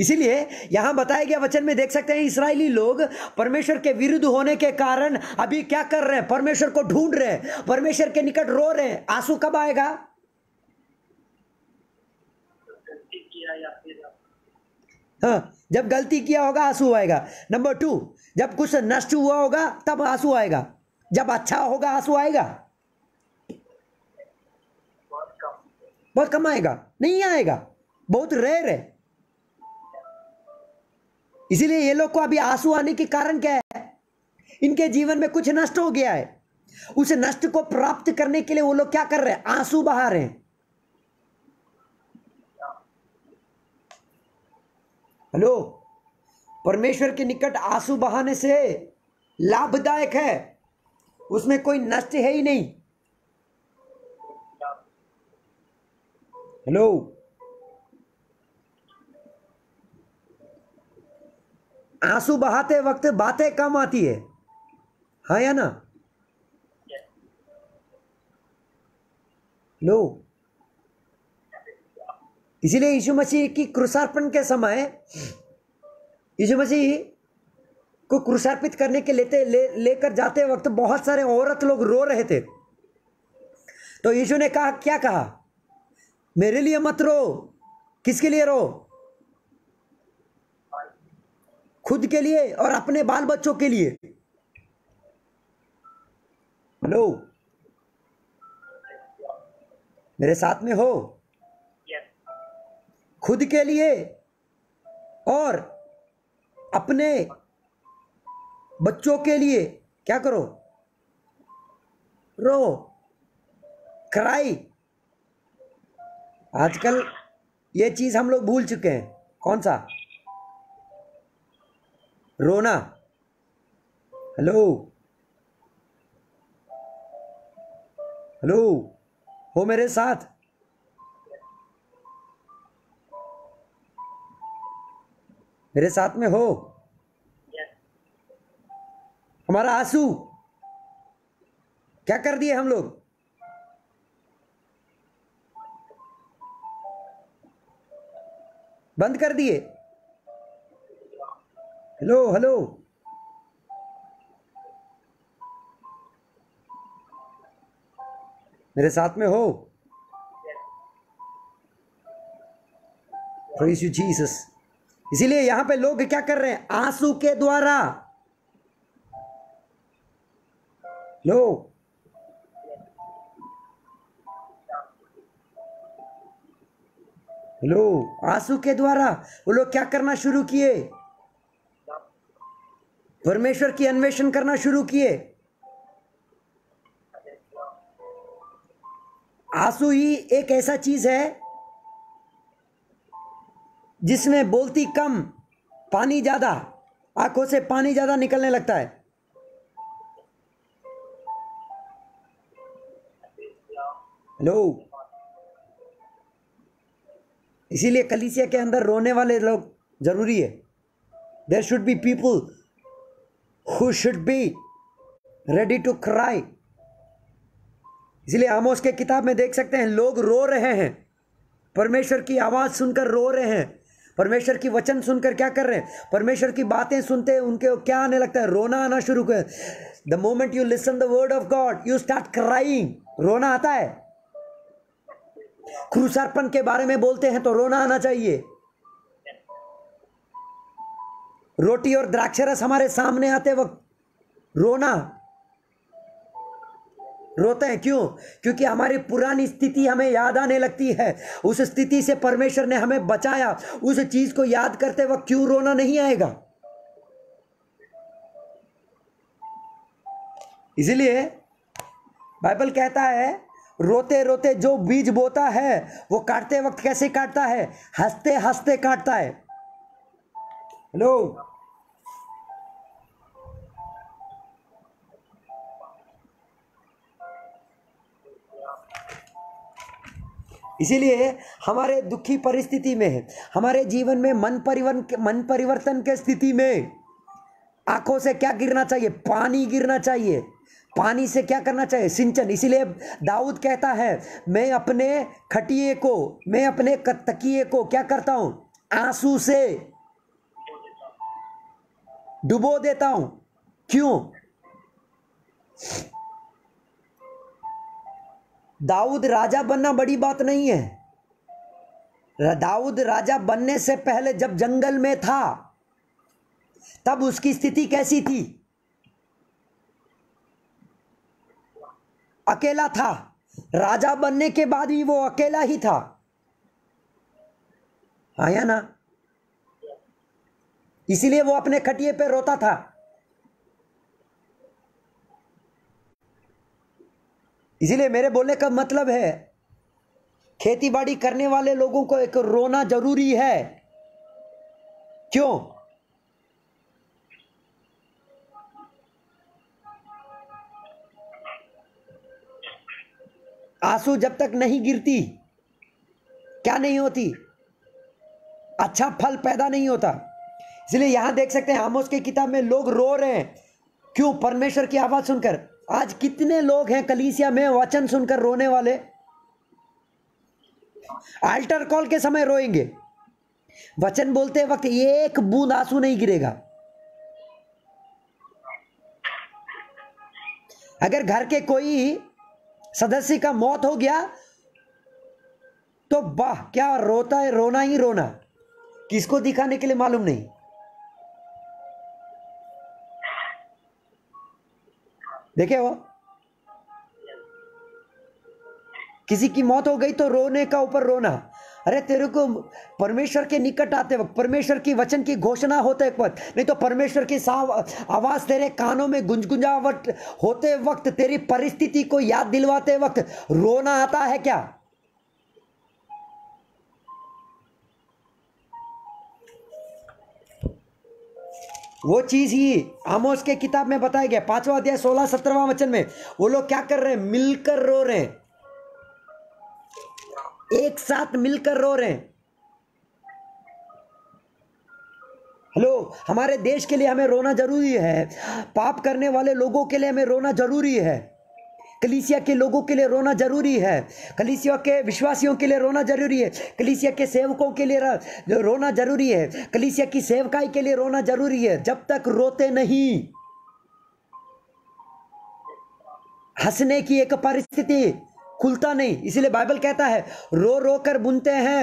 S1: इसीलिए यहां बताया गया वचन में देख सकते हैं इसराइली लोग परमेश्वर के विरुद्ध होने के कारण अभी क्या कर रहे हैं परमेश्वर को ढूंढ रहे हैं परमेश्वर के निकट रो रहे हैं आंसू कब आएगा हाँ जब गलती किया होगा आंसू आएगा नंबर टू जब कुछ नष्ट हुआ होगा तब आंसू आएगा जब अच्छा होगा आंसू आएगा बहुत कम आएगा नहीं आएगा बहुत रेयर है इसीलिए ये लोग को अभी आंसू आने के कारण क्या है इनके जीवन में कुछ नष्ट हो गया है उस नष्ट को प्राप्त करने के लिए वो लोग क्या कर रहे हैं आंसू बहा रहे हैं हेलो परमेश्वर के निकट आंसू बहाने से लाभदायक है उसमें कोई नष्ट है ही नहीं हेलो आंसू बहाते वक्त बातें कम आती है हाँ या ना लो इसीलिए यीशु मसीह की कृषार्पण के समय यीशु मसीह को कृषार्पित करने के लेते ले लेकर जाते वक्त बहुत सारे औरत लोग रो रहे थे तो यीशु ने कहा क्या कहा मेरे लिए मत रो किसके लिए रो खुद के लिए और अपने बाल बच्चों के लिए हेलो मेरे साथ में हो खुद के लिए और अपने बच्चों के लिए क्या करो रो क्राई आजकल ये चीज हम लोग भूल चुके हैं कौन सा रोना हेलो हेलो हो मेरे साथ मेरे साथ में हो yes. हमारा आंसू क्या कर दिए हम लोग बंद कर दिए हेलो हेलो मेरे साथ में हो प्रेज जीसस इसीलिए यहां पे लोग क्या कर रहे हैं आंसू के द्वारा लो हेलो आंसू के द्वारा वो लोग क्या करना शुरू किए परमेश्वर की अन्वेषण करना शुरू किए आंसू ही एक ऐसा चीज है जिसमें बोलती कम पानी ज्यादा आंखों से पानी ज्यादा निकलने लगता है हेलो इसीलिए कलीसिया के अंदर रोने वाले लोग जरूरी है there should be people who should be ready to cry इसलिए आमोस के किताब में देख सकते हैं लोग रो रहे हैं परमेश्वर की आवाज़ सुनकर रो रहे हैं परमेश्वर की वचन सुनकर क्या कर रहे हैं परमेश्वर की बातें सुनते हैं उनके क्या आने लगता है रोना आना शुरू कर the moment you listen the word of God you start crying रोना आता है क्रूसार्पण के बारे में बोलते हैं तो रोना आना चाहिए रोटी और द्राक्षरस हमारे सामने आते वक्त रोना रोते हैं क्यों क्योंकि हमारी पुरानी स्थिति हमें याद आने लगती है उस स्थिति से परमेश्वर ने हमें बचाया उस चीज को याद करते वक्त क्यों रोना नहीं आएगा इसलिए बाइबल कहता है रोते रोते जो बीज बोता है वो काटते वक्त कैसे काटता है हंसते हंसते काटता है हेलो इसीलिए हमारे दुखी परिस्थिति में हमारे जीवन में मन परिवर्तन मन परिवर्तन के स्थिति में आंखों से क्या गिरना चाहिए पानी गिरना चाहिए पानी से क्या करना चाहिए सिंचन इसीलिए दाऊद कहता है मैं अपने खटिए को मैं अपने तकिए को क्या करता हूँ आंसू से डुबो देता हूं क्यों दाऊद राजा बनना बड़ी बात नहीं है दाऊद राजा बनने से पहले जब जंगल में था तब उसकी स्थिति कैसी थी अकेला था राजा बनने के बाद भी वो अकेला ही था आया ना इसीलिए वो अपने खटिए पे रोता था इसीलिए मेरे बोलने का मतलब है खेतीबाड़ी करने वाले लोगों को एक रोना जरूरी है क्यों आंसू जब तक नहीं गिरती क्या नहीं होती अच्छा फल पैदा नहीं होता इसलिए यहां देख सकते हैं आमोस की किताब में लोग रो रहे हैं क्यों परमेश्वर की आवाज सुनकर आज कितने लोग हैं कलीसिया में वचन सुनकर रोने वाले आल्टर कॉल के समय रोएंगे वचन बोलते वक्त एक बूंद आंसू नहीं गिरेगा अगर घर के कोई सदस्य का मौत हो गया तो वाह क्या रोता है रोना ही रोना किसको दिखाने के लिए मालूम नहीं देखे हो किसी की मौत हो गई तो रोने का ऊपर रोना अरे तेरे को परमेश्वर के निकट आते वक्त परमेश्वर की वचन की घोषणा होते वक्त नहीं तो परमेश्वर की आवाज तेरे कानों में गुंजगुंजावट होते वक्त तेरी परिस्थिति को याद दिलवाते वक्त रोना आता है क्या वो चीज़ ही आमोस के किताब में बताया गया पांचवा अध्याय सोलह सत्रहवा वचन में वो लोग क्या कर रहे हैं मिलकर रो रहे हैं एक साथ मिलकर रो रहे हैं हेलो हमारे देश के लिए हमें रोना जरूरी है पाप करने वाले लोगों के लिए हमें रोना जरूरी है कलीसिया के लोगों के लिए रोना जरूरी है कलीसिया के विश्वासियों के लिए रोना जरूरी है कलीसिया के सेवकों के लिए रोना जरूरी है कलीसिया की सेवकाई के लिए रोना जरूरी है जब तक रोते नहीं हंसने की एक परिस्थिति खुलता नहीं इसीलिए बाइबल कहता है रो रो कर बुनते हैं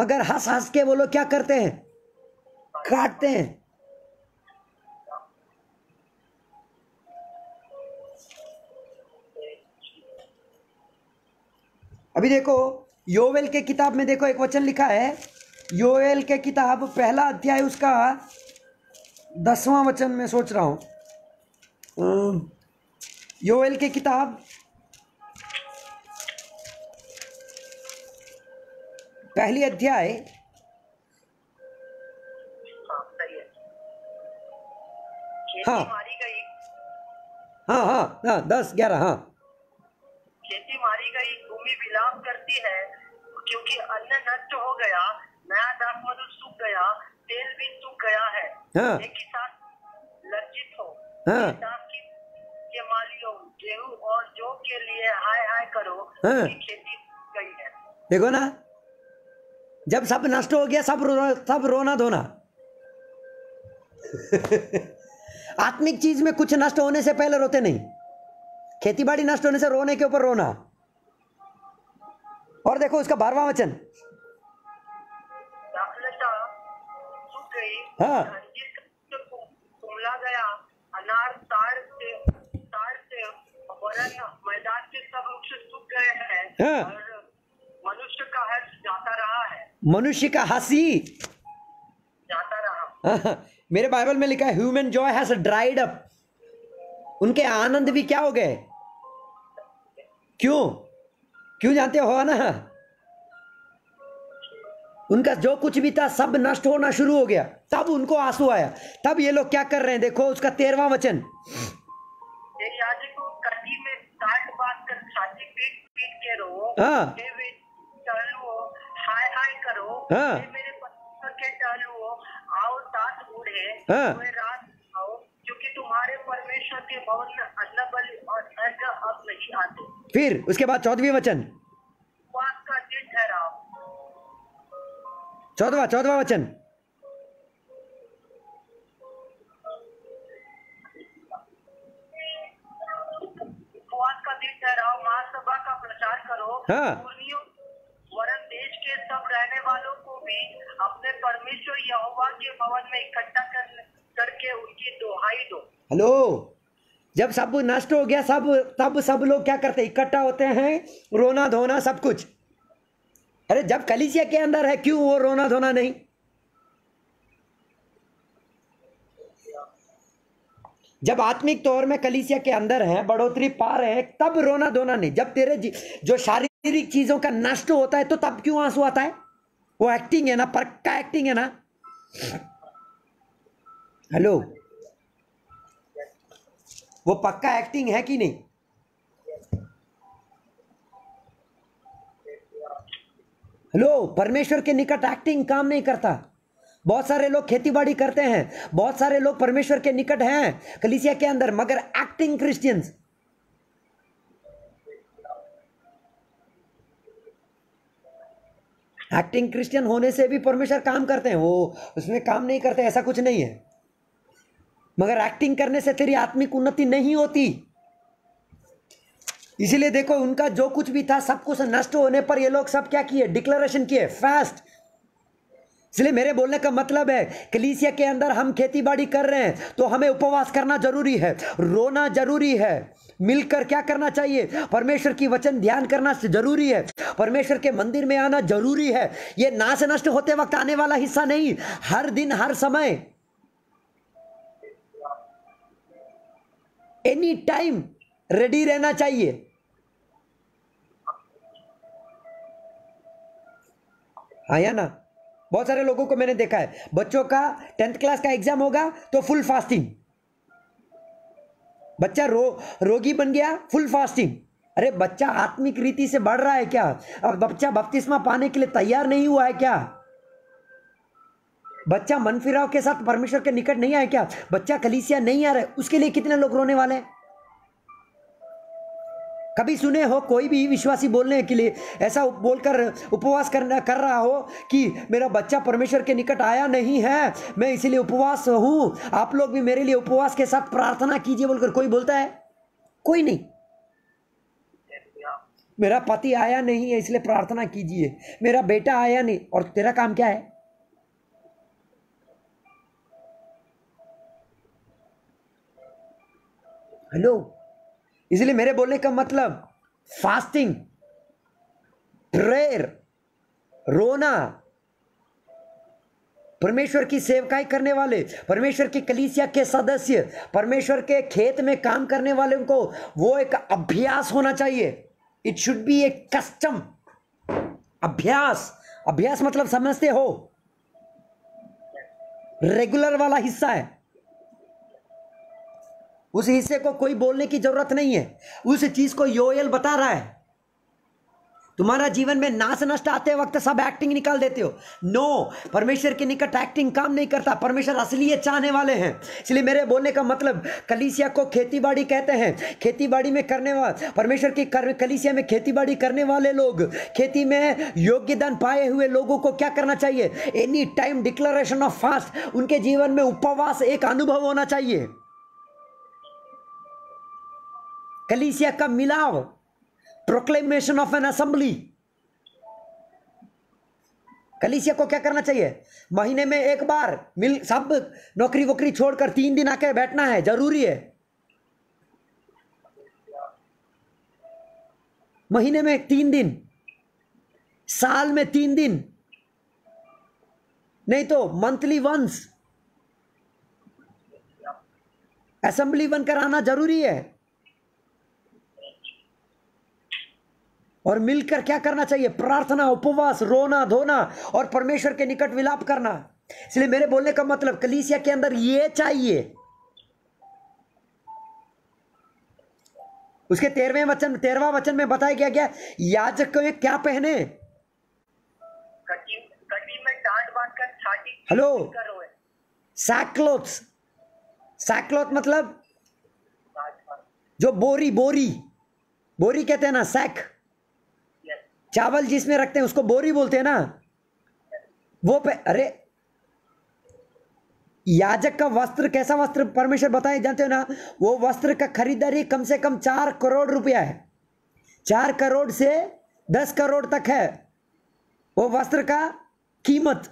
S1: मगर हंस हंस के वो लोग क्या करते हैं काटते हैं अभी देखो योवेल के किताब में देखो एक वचन लिखा है योवेल के किताब पहला अध्याय उसका दसवां वचन में सोच रहा हूँ योवेल के किताब पहली अध्याय हाँ हाँ।, हाँ हाँ हाँ दस ग्यारह हाँ
S2: हाँ। हाँ।
S1: हाँ। देखो ना जब सब नष्ट हो गया सब रोना सब रोना धोना [laughs] आत्मिक चीज में कुछ नष्ट होने से पहले रोते नहीं खेती बाड़ी नष्ट होने से रोने के ऊपर रोना और देखो उसका बारवा वचन
S2: हाँ हाँ मनुष्य का हर्ष जाता रहा है
S1: मनुष्य का हंसी
S2: जाता रहा
S1: हाँ, मेरे बाइबल में लिखा है human joy has dried up उनके आनंद भी क्या हो गए क्यों क्यों जानते हो ना उनका जो कुछ भी था सब नष्ट होना शुरू हो गया तब उनको आंसू आया तब ये लोग क्या कर रहे हैं देखो उसका तेरवा वचन
S2: हाँ हाय हाय करो हाँ मेरे के टहलू आओ सात बूढ़े हाँ रात आओ क्योंकि तुम्हारे परमेश्वर के भवन में अन्न बल और अर्घ अब नहीं आते
S1: फिर उसके बाद चौदहवीं वचन
S2: उपवास का दिन ठहराओ
S1: चौदवा चौदवा वचन
S2: हाँ वरन देश के सब रहने वालों को भी अपने परमेश्वर यहोवा के भवन में इकट्ठा कर, करके उनकी दोहाई दो
S1: हेलो जब सब नष्ट हो गया सब तब सब लोग क्या करते इकट्ठा होते हैं रोना धोना सब कुछ अरे जब कलिसिया के अंदर है क्यों वो रोना धोना नहीं जब आत्मिक तौर में कलिसिया के अंदर है बढ़ोतरी पा रहे हैं तब रोना धोना नहीं जब तेरे जो शारीरिक मेरी चीजों का नष्ट होता है तो तब क्यों आंसू आता है वो एक्टिंग है ना पक्का एक्टिंग है ना हेलो वो पक्का एक्टिंग है कि नहीं हेलो परमेश्वर के निकट एक्टिंग काम नहीं करता बहुत सारे लोग खेतीबाड़ी करते हैं बहुत सारे लोग परमेश्वर के निकट हैं कलिसिया के अंदर मगर एक्टिंग क्रिश्चियंस एक्टिंग क्रिश्चियन होने से भी परमेश्वर काम करते हैं वो उसमें काम नहीं करते ऐसा कुछ नहीं है मगर एक्टिंग करने से तेरी आत्मिक उन्नति नहीं होती इसीलिए देखो उनका जो कुछ भी था सब कुछ नष्ट होने पर ये लोग सब क्या किए डिक्लेरेशन किए फास्ट इसलिए मेरे बोलने का मतलब है कलीसिया के अंदर हम खेती बाड़ी कर रहे हैं तो हमें उपवास करना जरूरी है रोना जरूरी है मिलकर क्या करना चाहिए परमेश्वर की वचन ध्यान करना जरूरी है परमेश्वर के मंदिर में आना जरूरी है ये नाश नष्ट होते वक्त आने वाला हिस्सा नहीं हर दिन हर समय एनी टाइम रेडी रहना चाहिए आया हाँ ना बहुत सारे लोगों को मैंने देखा है बच्चों का टेंथ क्लास का एग्जाम होगा तो फुल फास्टिंग बच्चा रो रोगी बन गया फुल फास्टिंग अरे बच्चा आत्मिक रीति से बढ़ रहा है क्या और बच्चा बपतिस्मा पाने के लिए तैयार नहीं हुआ है क्या बच्चा मन फिराव के साथ परमेश्वर के निकट नहीं आया क्या बच्चा कलीसिया नहीं आ रहा है उसके लिए कितने लोग रोने वाले हैं कभी सुने हो कोई भी विश्वासी बोलने के लिए ऐसा बोलकर उपवास करना कर रहा हो कि मेरा बच्चा परमेश्वर के निकट आया नहीं है मैं इसीलिए उपवास हूँ आप लोग भी मेरे लिए उपवास के साथ प्रार्थना कीजिए बोलकर कोई बोलता है कोई नहीं मेरा पति आया नहीं है इसलिए प्रार्थना कीजिए मेरा बेटा आया नहीं और तेरा काम क्या है हेलो इसलिए मेरे बोलने का मतलब फास्टिंग प्रेयर रोना परमेश्वर की सेवकाई करने वाले परमेश्वर की कलीसिया के सदस्य परमेश्वर के खेत में काम करने वाले उनको वो एक अभ्यास होना चाहिए it should be a custom अभ्यास अभ्यास मतलब समझते हो रेगुलर वाला हिस्सा है उस हिस्से को कोई बोलने की जरूरत नहीं है उस चीज को योयल बता रहा है तुम्हारा जीवन में नाश नष्ट आते वक्त सब एक्टिंग निकाल देते हो नो परमेश्वर के निकट एक्टिंग काम नहीं करता परमेश्वर असलियत चाहने वाले हैं इसलिए मेरे बोलने का मतलब कलीसिया को खेतीबाड़ी कहते हैं खेतीबाड़ी में करने वाले परमेश्वर की कर, कलीसिया में खेतीबाड़ी करने वाले लोग खेती में योग्यदान पाए हुए लोगों को क्या करना चाहिए any time declaration of fast उनके जीवन में उपवास एक अनुभव होना चाहिए कलीसिया का मिलाव प्रोक्लेमेशन ऑफ एन असेंबली कलीसिया को क्या करना चाहिए महीने में एक बार मिल सब नौकरी वोकरी छोड़कर तीन दिन आके बैठना है जरूरी है महीने में तीन दिन साल में तीन दिन नहीं तो मंथली वंस असेंबली वन कराना जरूरी है और मिलकर क्या करना चाहिए प्रार्थना उपवास रोना धोना और परमेश्वर के निकट विलाप करना इसलिए मेरे बोलने का मतलब कलीसिया के अंदर यह चाहिए उसके तेरहवें वचन तेरवा वचन में बताया गया गया याजक को क्या पहने हेलो सैक्लोथ सैक्लोथ मतलब जो बोरी बोरी बोरी कहते हैं ना सैक चावल जिसमें रखते हैं उसको बोरी बोलते हैं ना वो पे अरे याजक का वस्त्र कैसा वस्त्र परमेश्वर बताए जानते हो ना वो वस्त्र का खरीदारी कम से कम चार करोड़ रुपया है चार करोड़ से दस करोड़ तक है वो वस्त्र का कीमत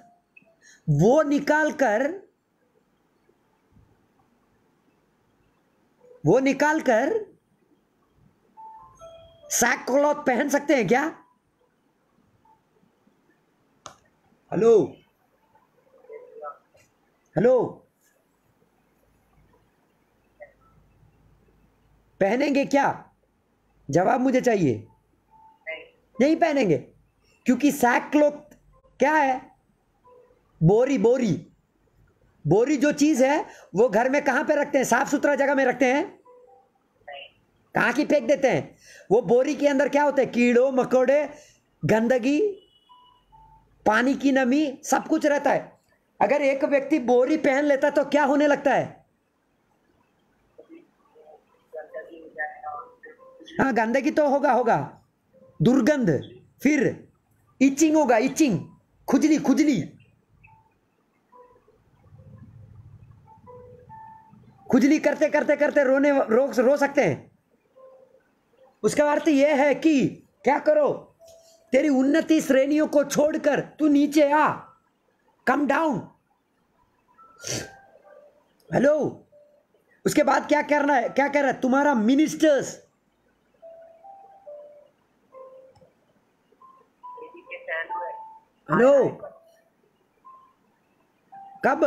S1: वो निकाल कर वो निकाल कर सैक क्लॉथ पहन सकते हैं क्या हेलो हेलो पहनेंगे क्या जवाब मुझे चाहिए नहीं, नहीं पहनेंगे क्योंकि सैक क्लोथ क्या है बोरी बोरी बोरी जो चीज है वो घर में कहां पे रखते हैं साफ सुथरा जगह में रखते हैं कहाँ की फेंक देते हैं वो बोरी के अंदर क्या होते हैं कीड़ों मकोड़े गंदगी पानी की नमी सब कुछ रहता है अगर एक व्यक्ति बोरी पहन लेता तो क्या होने लगता है हाँ गंदगी तो होगा होगा दुर्गंध फिर इचिंग होगा इचिंग खुजली खुजली खुजली करते करते करते रोने रो, रो सकते हैं उसका अर्थ यह है कि क्या करो तेरी उन्नति श्रेणियों को छोड़कर तू नीचे आ कम डाउन हेलो उसके बाद क्या करना है क्या कह रहा है तुम्हारा मिनिस्टर्स हेलो कब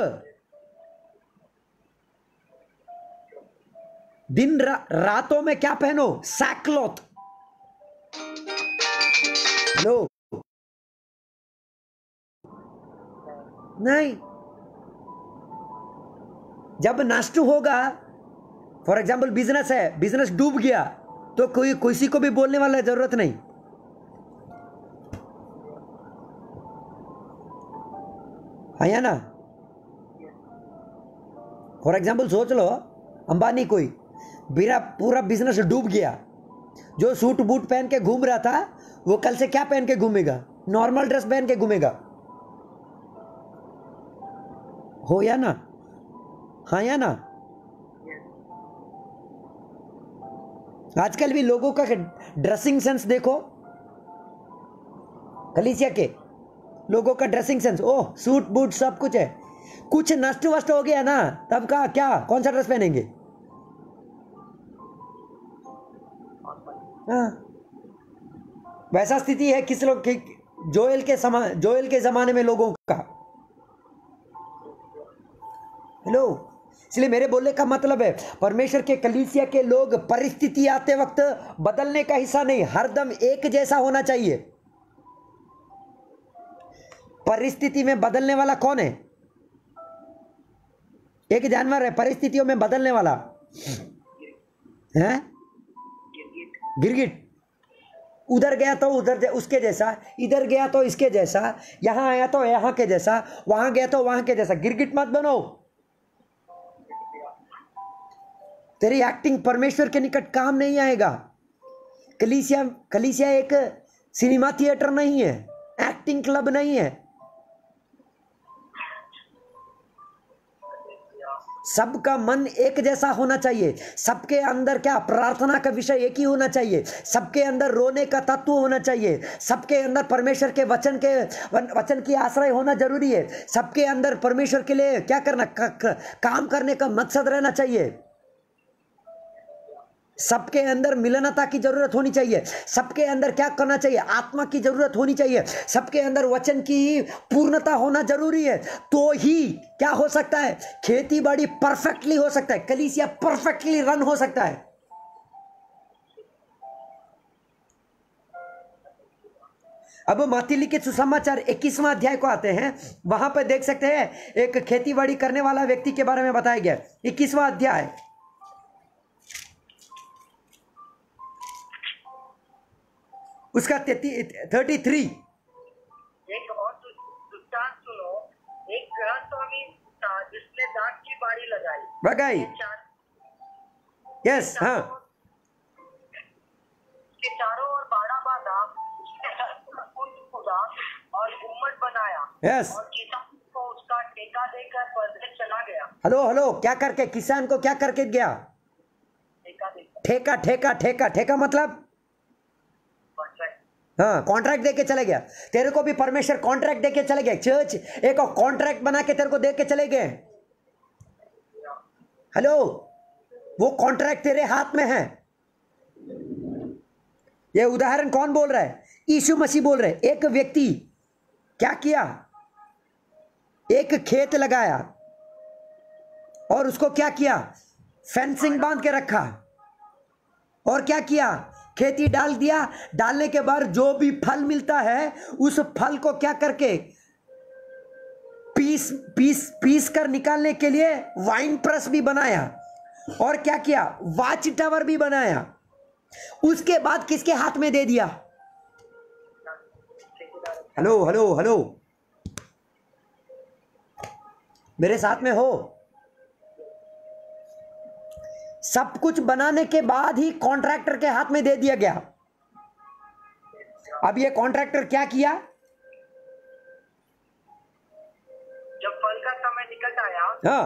S1: दिन रा, रातों में क्या पहनो सैकलॉथ हेलो नहीं जब नष्ट होगा फॉर एग्जाम्पल बिजनेस है बिजनेस डूब गया तो कोई किसी को भी बोलने वाला जरूरत नहीं आया ना फॉर एग्जाम्पल सोच लो अंबानी कोई बिना पूरा बिजनेस डूब गया जो सूट बूट पहन के घूम रहा था वो कल से क्या पहन के घूमेगा नॉर्मल ड्रेस पहन के घूमेगा हो या ना हाँ या ना आजकल भी लोगों का ड्रेसिंग सेंस देखो कलिसिया के लोगों का dressing sense oh suit boot सब कुछ है कुछ नष्ट वष्ट हो गया ना तब का क्या कौन सा ड्रेस पहनेंगे हाँ वैसा स्थिति है किस लोग जोएल के समा जोएल के ज़माने में लोगों का हेलो इसलिए मेरे बोलने का मतलब है परमेश्वर के कलीसिया के लोग परिस्थिति आते वक्त बदलने का हिस्सा नहीं हरदम एक जैसा होना चाहिए परिस्थिति में बदलने वाला कौन है एक जानवर है परिस्थितियों में बदलने वाला है गिरगिट उधर गया तो उधर उसके जैसा इधर गया तो इसके जैसा यहां आया तो यहां के जैसा वहां गया तो वहां के जैसा गिरगिट मत बनो तेरी एक्टिंग परमेश्वर के निकट काम नहीं आएगा कलीसिया कलीसिया एक सिनेमा थिएटर नहीं है एक्टिंग क्लब नहीं है सबका मन एक जैसा होना चाहिए सबके अंदर क्या प्रार्थना का विषय एक ही होना चाहिए सबके अंदर रोने का तत्व होना चाहिए सबके अंदर परमेश्वर के वचन के वचन की आश्रय होना जरूरी है सबके अंदर परमेश्वर के लिए क्या करना का, का, काम करने का मकसद रहना चाहिए सबके अंदर मिलनता की जरूरत होनी चाहिए सबके अंदर क्या करना चाहिए आत्मा की जरूरत होनी चाहिए सबके अंदर वचन की पूर्णता होना जरूरी है तो ही क्या हो सकता है खेती बाड़ी परफेक्टली हो सकता है कलीसिया परफेक्टली रन हो सकता है अब माथिली के सुसमाचार इक्कीसवां अध्याय को आते हैं वहां पर देख सकते हैं एक खेती बाड़ी करने वाला व्यक्ति के बारे में बताया गया इक्कीसवां अध्याय उसका थर्टी थ्री
S2: एक और दृष्टांत सुनो एक था जिसने दांत की बारी लगाई
S1: लगाई यस हाँ
S2: के चारों ओर बाड़ा बांधा
S1: और गुम्मट बनाया यस और किसान को उसका ठेका देकर चला गया हेलो हेलो क्या करके किसान को क्या करके गया ठेका ठेका ठेका ठेका मतलब हाँ कॉन्ट्रैक्ट देके चले गया तेरे को भी परमेश्वर कॉन्ट्रैक्ट देके चले गए चर्च एक और कॉन्ट्रैक्ट बना के तेरे को देके चले गए हेलो वो कॉन्ट्रैक्ट तेरे हाथ में है ये उदाहरण कौन बोल रहा है यीशु मसीह बोल रहे एक व्यक्ति क्या किया एक खेत लगाया और उसको क्या किया फेंसिंग बांध के रखा और क्या किया खेती डाल दिया डालने के बाद जो भी फल मिलता है उस फल को क्या करके पीस पीस पीस कर निकालने के लिए वाइन प्रेस भी बनाया और क्या किया वाच टावर भी बनाया उसके बाद किसके हाथ में दे दिया हेलो हेलो हेलो मेरे साथ में हो सब कुछ बनाने के बाद ही कॉन्ट्रैक्टर के हाथ में दे दिया गया अब ये कॉन्ट्रैक्टर क्या किया
S2: जब फल का समय निकल आया हाँ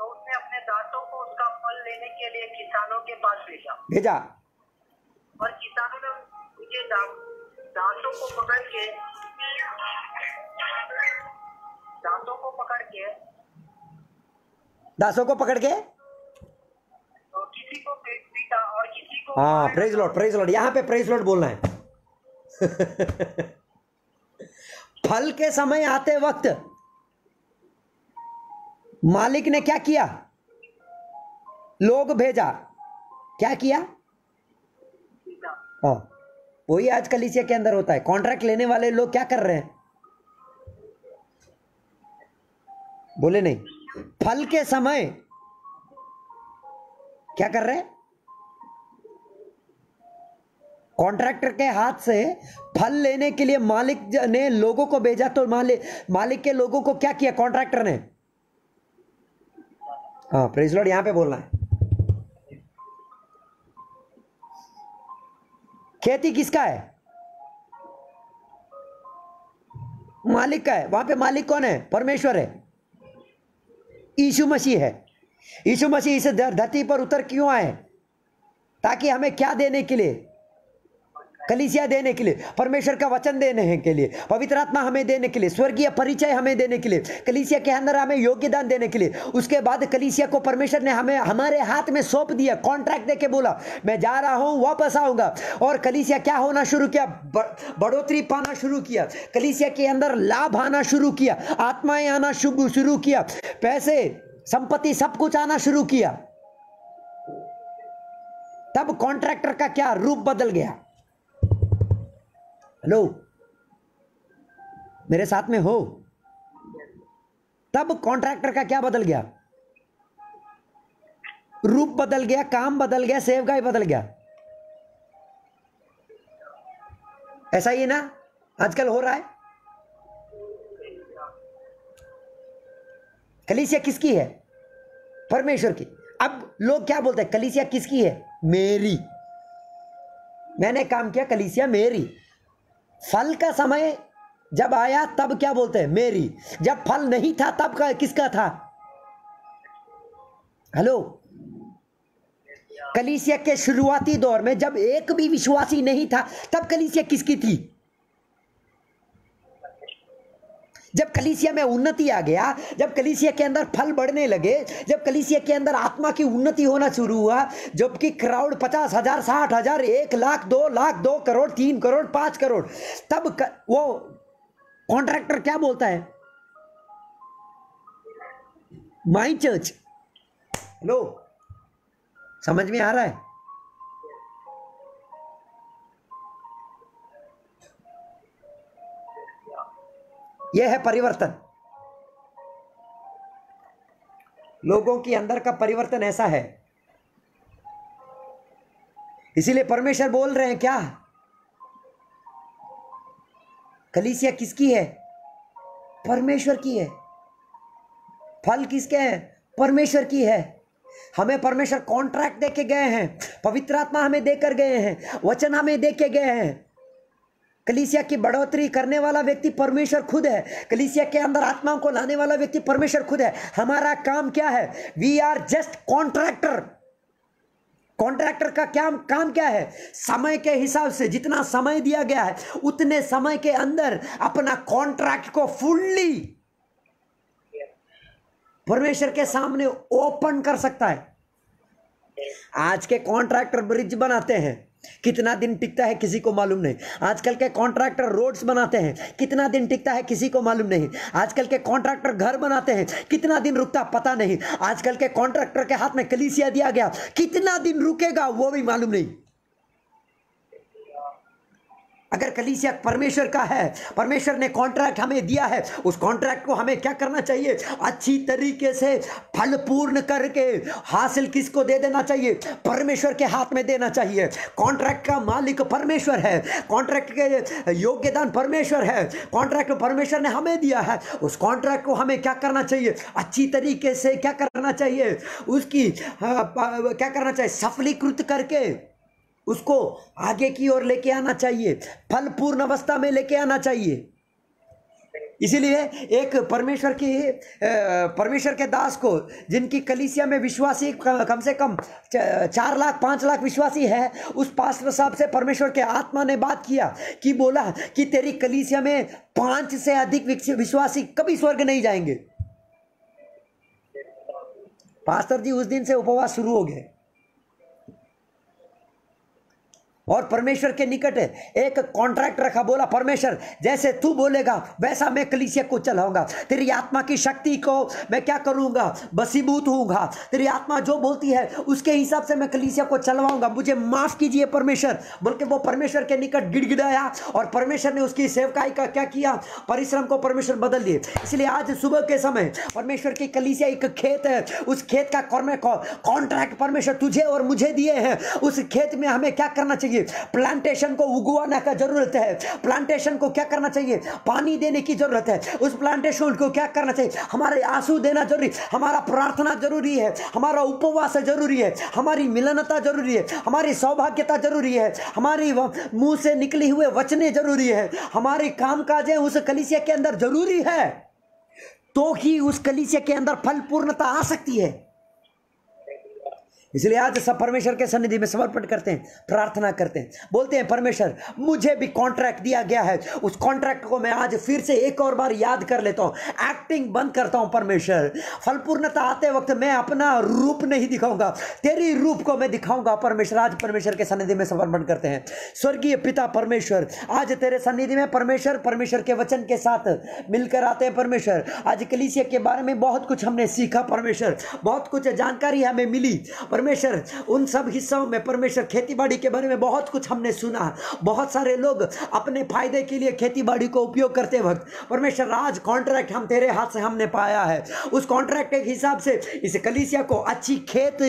S2: तो उसने अपने दासों को उसका फल लेने के लिए किसानों के पास भेजा भेजा और किसानों ने उनके दासों को पकड़ के दासों को पकड़ के
S1: दासों को पकड़ के हाँ प्रेज लॉर्ड प्रेज लॉर्ड यहाँ पे प्रेज लॉर्ड बोलना है [laughs] फल के समय आते वक्त मालिक ने क्या किया लोग भेजा क्या किया हाँ वही आज कलिसिया के अंदर होता है कॉन्ट्रैक्ट लेने वाले लोग क्या कर रहे हैं बोले नहीं फल के समय क्या कर रहे हैं कॉन्ट्रैक्टर के हाथ से फल लेने के लिए मालिक ने लोगों को भेजा तो मालिक मालिक के लोगों को क्या किया कॉन्ट्रैक्टर ने हाँ प्रेज लॉर्ड यहां पे बोलना है खेती किसका है मालिक का है वहां पे मालिक कौन है परमेश्वर है ईशु मसीह है यीशु मसीह इस धरती पर उतर क्यों आए ताकि हमें क्या देने के लिए कलिसिया देने के लिए परमेश्वर का वचन देने के लिए पवित्र आत्मा हमें देने के लिए स्वर्गीय परिचय हमें देने के लिए कलिसिया के अंदर हमें योग्यदान देने के लिए उसके बाद कलिसिया को परमेश्वर ने हमें हमारे हाथ में सौंप दिया कॉन्ट्रैक्ट देके बोला मैं जा रहा हूँ वापस आऊँगा और कलिसिया क्या होना शुरू किया बढ़ोतरी पाना शुरू किया कलिसिया के अंदर लाभ आना शुरू किया आत्माएं आना शुरू किया पैसे संपत्ति सब कुछ आना शुरू किया तब कॉन्ट्रैक्टर का क्या रूप बदल गया हेलो मेरे साथ में हो तब कॉन्ट्रैक्टर का क्या बदल गया रूप बदल गया काम बदल गया का बदल गया ऐसा ही ना आजकल हो रहा है कलीसिया किसकी है परमेश्वर की अब लोग क्या बोलते हैं कलीसिया किसकी है मेरी मैंने काम किया कलीसिया मेरी फल का समय जब आया तब क्या बोलते हैं मेरी जब फल नहीं था तब का किसका था हेलो कलीसिया के शुरुआती दौर में जब एक भी विश्वासी नहीं था तब कलीसिया किसकी थी जब कलीसिया में उन्नति आ गया जब कलीसिया के अंदर फल बढ़ने लगे जब कलीसिया के अंदर आत्मा की उन्नति होना शुरू हुआ जबकि क्राउड पचास हजार साठ हजार एक लाख दो लाख दो करोड़ तीन करोड़ पांच करोड़ तब क, वो कॉन्ट्रैक्टर क्या बोलता है माई चर्च हेलो समझ में आ रहा है यह है परिवर्तन लोगों के अंदर का परिवर्तन ऐसा है इसीलिए परमेश्वर बोल रहे हैं क्या कलीसिया किसकी है परमेश्वर की है फल किसके हैं परमेश्वर की है हमें परमेश्वर कॉन्ट्रैक्ट देके गए हैं पवित्र आत्मा हमें देकर गए हैं वचन हमें देके गए हैं कलीसिया की बढ़ोतरी करने वाला व्यक्ति परमेश्वर खुद है कलीसिया के अंदर आत्माओं को लाने वाला व्यक्ति परमेश्वर खुद है हमारा काम क्या है we are just contractor contractor का क्या काम क्या है समय के हिसाब से जितना समय दिया गया है उतने समय के अंदर अपना कॉन्ट्रैक्ट को फुल्ली परमेश्वर के सामने ओपन कर सकता है आज के कॉन्ट्रैक्टर ब्रिज बनाते हैं कितना दिन टिकता है किसी को मालूम नहीं आजकल के कॉन्ट्रैक्टर रोड्स बनाते हैं कितना दिन टिकता है किसी को मालूम नहीं आजकल के कॉन्ट्रैक्टर घर बनाते हैं कितना दिन रुकता पता नहीं आजकल के कॉन्ट्रैक्टर के हाथ में कलीसिया दिया गया कितना दिन रुकेगा वो भी मालूम नहीं अगर कलीसिया परमेश्वर का है परमेश्वर ने कॉन्ट्रैक्ट हमें दिया है उस कॉन्ट्रैक्ट को हमें क्या करना चाहिए अच्छी तरीके से फल पूर्ण करके हासिल किसको दे देना चाहिए परमेश्वर के हाथ में देना चाहिए कॉन्ट्रैक्ट का मालिक परमेश्वर है कॉन्ट्रैक्ट के योग्यदान परमेश्वर है कॉन्ट्रैक्ट परमेश्वर ने हमें दिया है उस कॉन्ट्रैक्ट को हमें क्या करना चाहिए अच्छी तरीके से क्या करना चाहिए उसकी हाँ, क्या करना चाहिए सफलीकृत करके उसको आगे की ओर लेके आना चाहिए फल पूर्ण अवस्था में लेके आना चाहिए इसीलिए एक परमेश्वर की परमेश्वर के दास को जिनकी कलिसिया में विश्वासी कम से कम चार लाख पाँच लाख विश्वासी है उस पास्टर साहब से परमेश्वर के आत्मा ने बात किया कि बोला कि तेरी कलिसिया में पांच से अधिक विश्वासी कभी स्वर्ग नहीं जाएंगे पास्टर जी उस दिन से उपवास शुरू हो गए और परमेश्वर के निकट एक कॉन्ट्रैक्ट रखा बोला परमेश्वर जैसे तू बोलेगा वैसा मैं कलीसिया को चलाऊंगा तेरी आत्मा की शक्ति को मैं क्या करूंगा बसीबूत हूँगा तेरी आत्मा जो बोलती है उसके हिसाब से मैं कलीसिया को चलवाऊंगा मुझे माफ़ कीजिए परमेश्वर बल्कि वो परमेश्वर के निकट गिड़गिड़ाया और परमेश्वर ने उसकी सेवकाई का क्या किया परिश्रम को परमेश्वर बदल दिए इसलिए आज सुबह के समय परमेश्वर की कलीसिया एक खेत है उस खेत का कॉन्ट्रैक्ट परमेश्वर तुझे और मुझे दिए हैं उस खेत में हमें क्या करना चाहिए चाहिए प्लांटेशन को उगवाना का जरूरत है प्लांटेशन को क्या करना चाहिए पानी देने की जरूरत है उस प्लांटेशन को क्या करना चाहिए हमारे आंसू देना जरूरी हमारा प्रार्थना जरूरी है हमारा उपवास जरूरी है हमारी मिलनता जरूरी है हमारी सौभाग्यता जरूरी है हमारी मुंह से निकली हुए वचने जरूरी है हमारे काम काजें उस कलिसिया के अंदर जरूरी है तो ही उस कलिसिया के अंदर फल पूर्णता आ सकती है इसलिए आज सब परमेश्वर के सन्निधि में समर्पण करते हैं प्रार्थना करते हैं बोलते हैं परमेश्वर मुझे भी कॉन्ट्रैक्ट दिया गया है उस कॉन्ट्रैक्ट को मैं आज फिर से एक और बार याद कर लेता हूँ एक्टिंग बंद करता हूँ परमेश्वर फलपूर्णता आते वक्त मैं अपना रूप नहीं दिखाऊंगा तेरी रूप को मैं दिखाऊंगा परमेश्वर आज परमेश्वर के सन्निधि में समर्पण करते हैं स्वर्गीय पिता परमेश्वर आज तेरे सन्निधि में परमेश्वर परमेश्वर के वचन के साथ मिलकर आते हैं परमेश्वर आज कलिसिया के बारे में बहुत कुछ हमने सीखा परमेश्वर बहुत कुछ जानकारी हमें मिली परमेश्वर उन सब हिस्सों में परमेश्वर खेतीबाड़ी के बारे में बहुत कुछ हमने सुना बहुत सारे लोग अपने फायदे के लिए खेतीबाड़ी को उपयोग करते वक्त परमेश्वर राज कॉन्ट्रैक्ट हम तेरे हाथ से हमने पाया है उस कॉन्ट्रैक्ट के हिसाब से इस कलिसिया को अच्छी खेत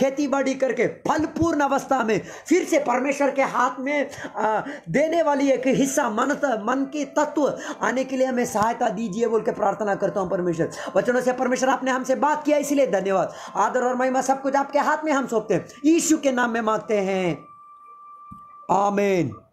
S1: खेती करके फलपूर्ण अवस्था में फिर से परमेश्वर के हाथ में आ, देने वाली एक हिस्सा मन मन के तत्व आने के लिए हमें सहायता दीजिए बोल के प्रार्थना करता हूँ परमेश्वर वचनों से परमेश्वर आपने हमसे बात किया इसलिए धन्यवाद आदर और महिमा सब कुछ आपके हाथ हाथ में हम सौंपते हैं ईशु के नाम में मांगते हैं आमेन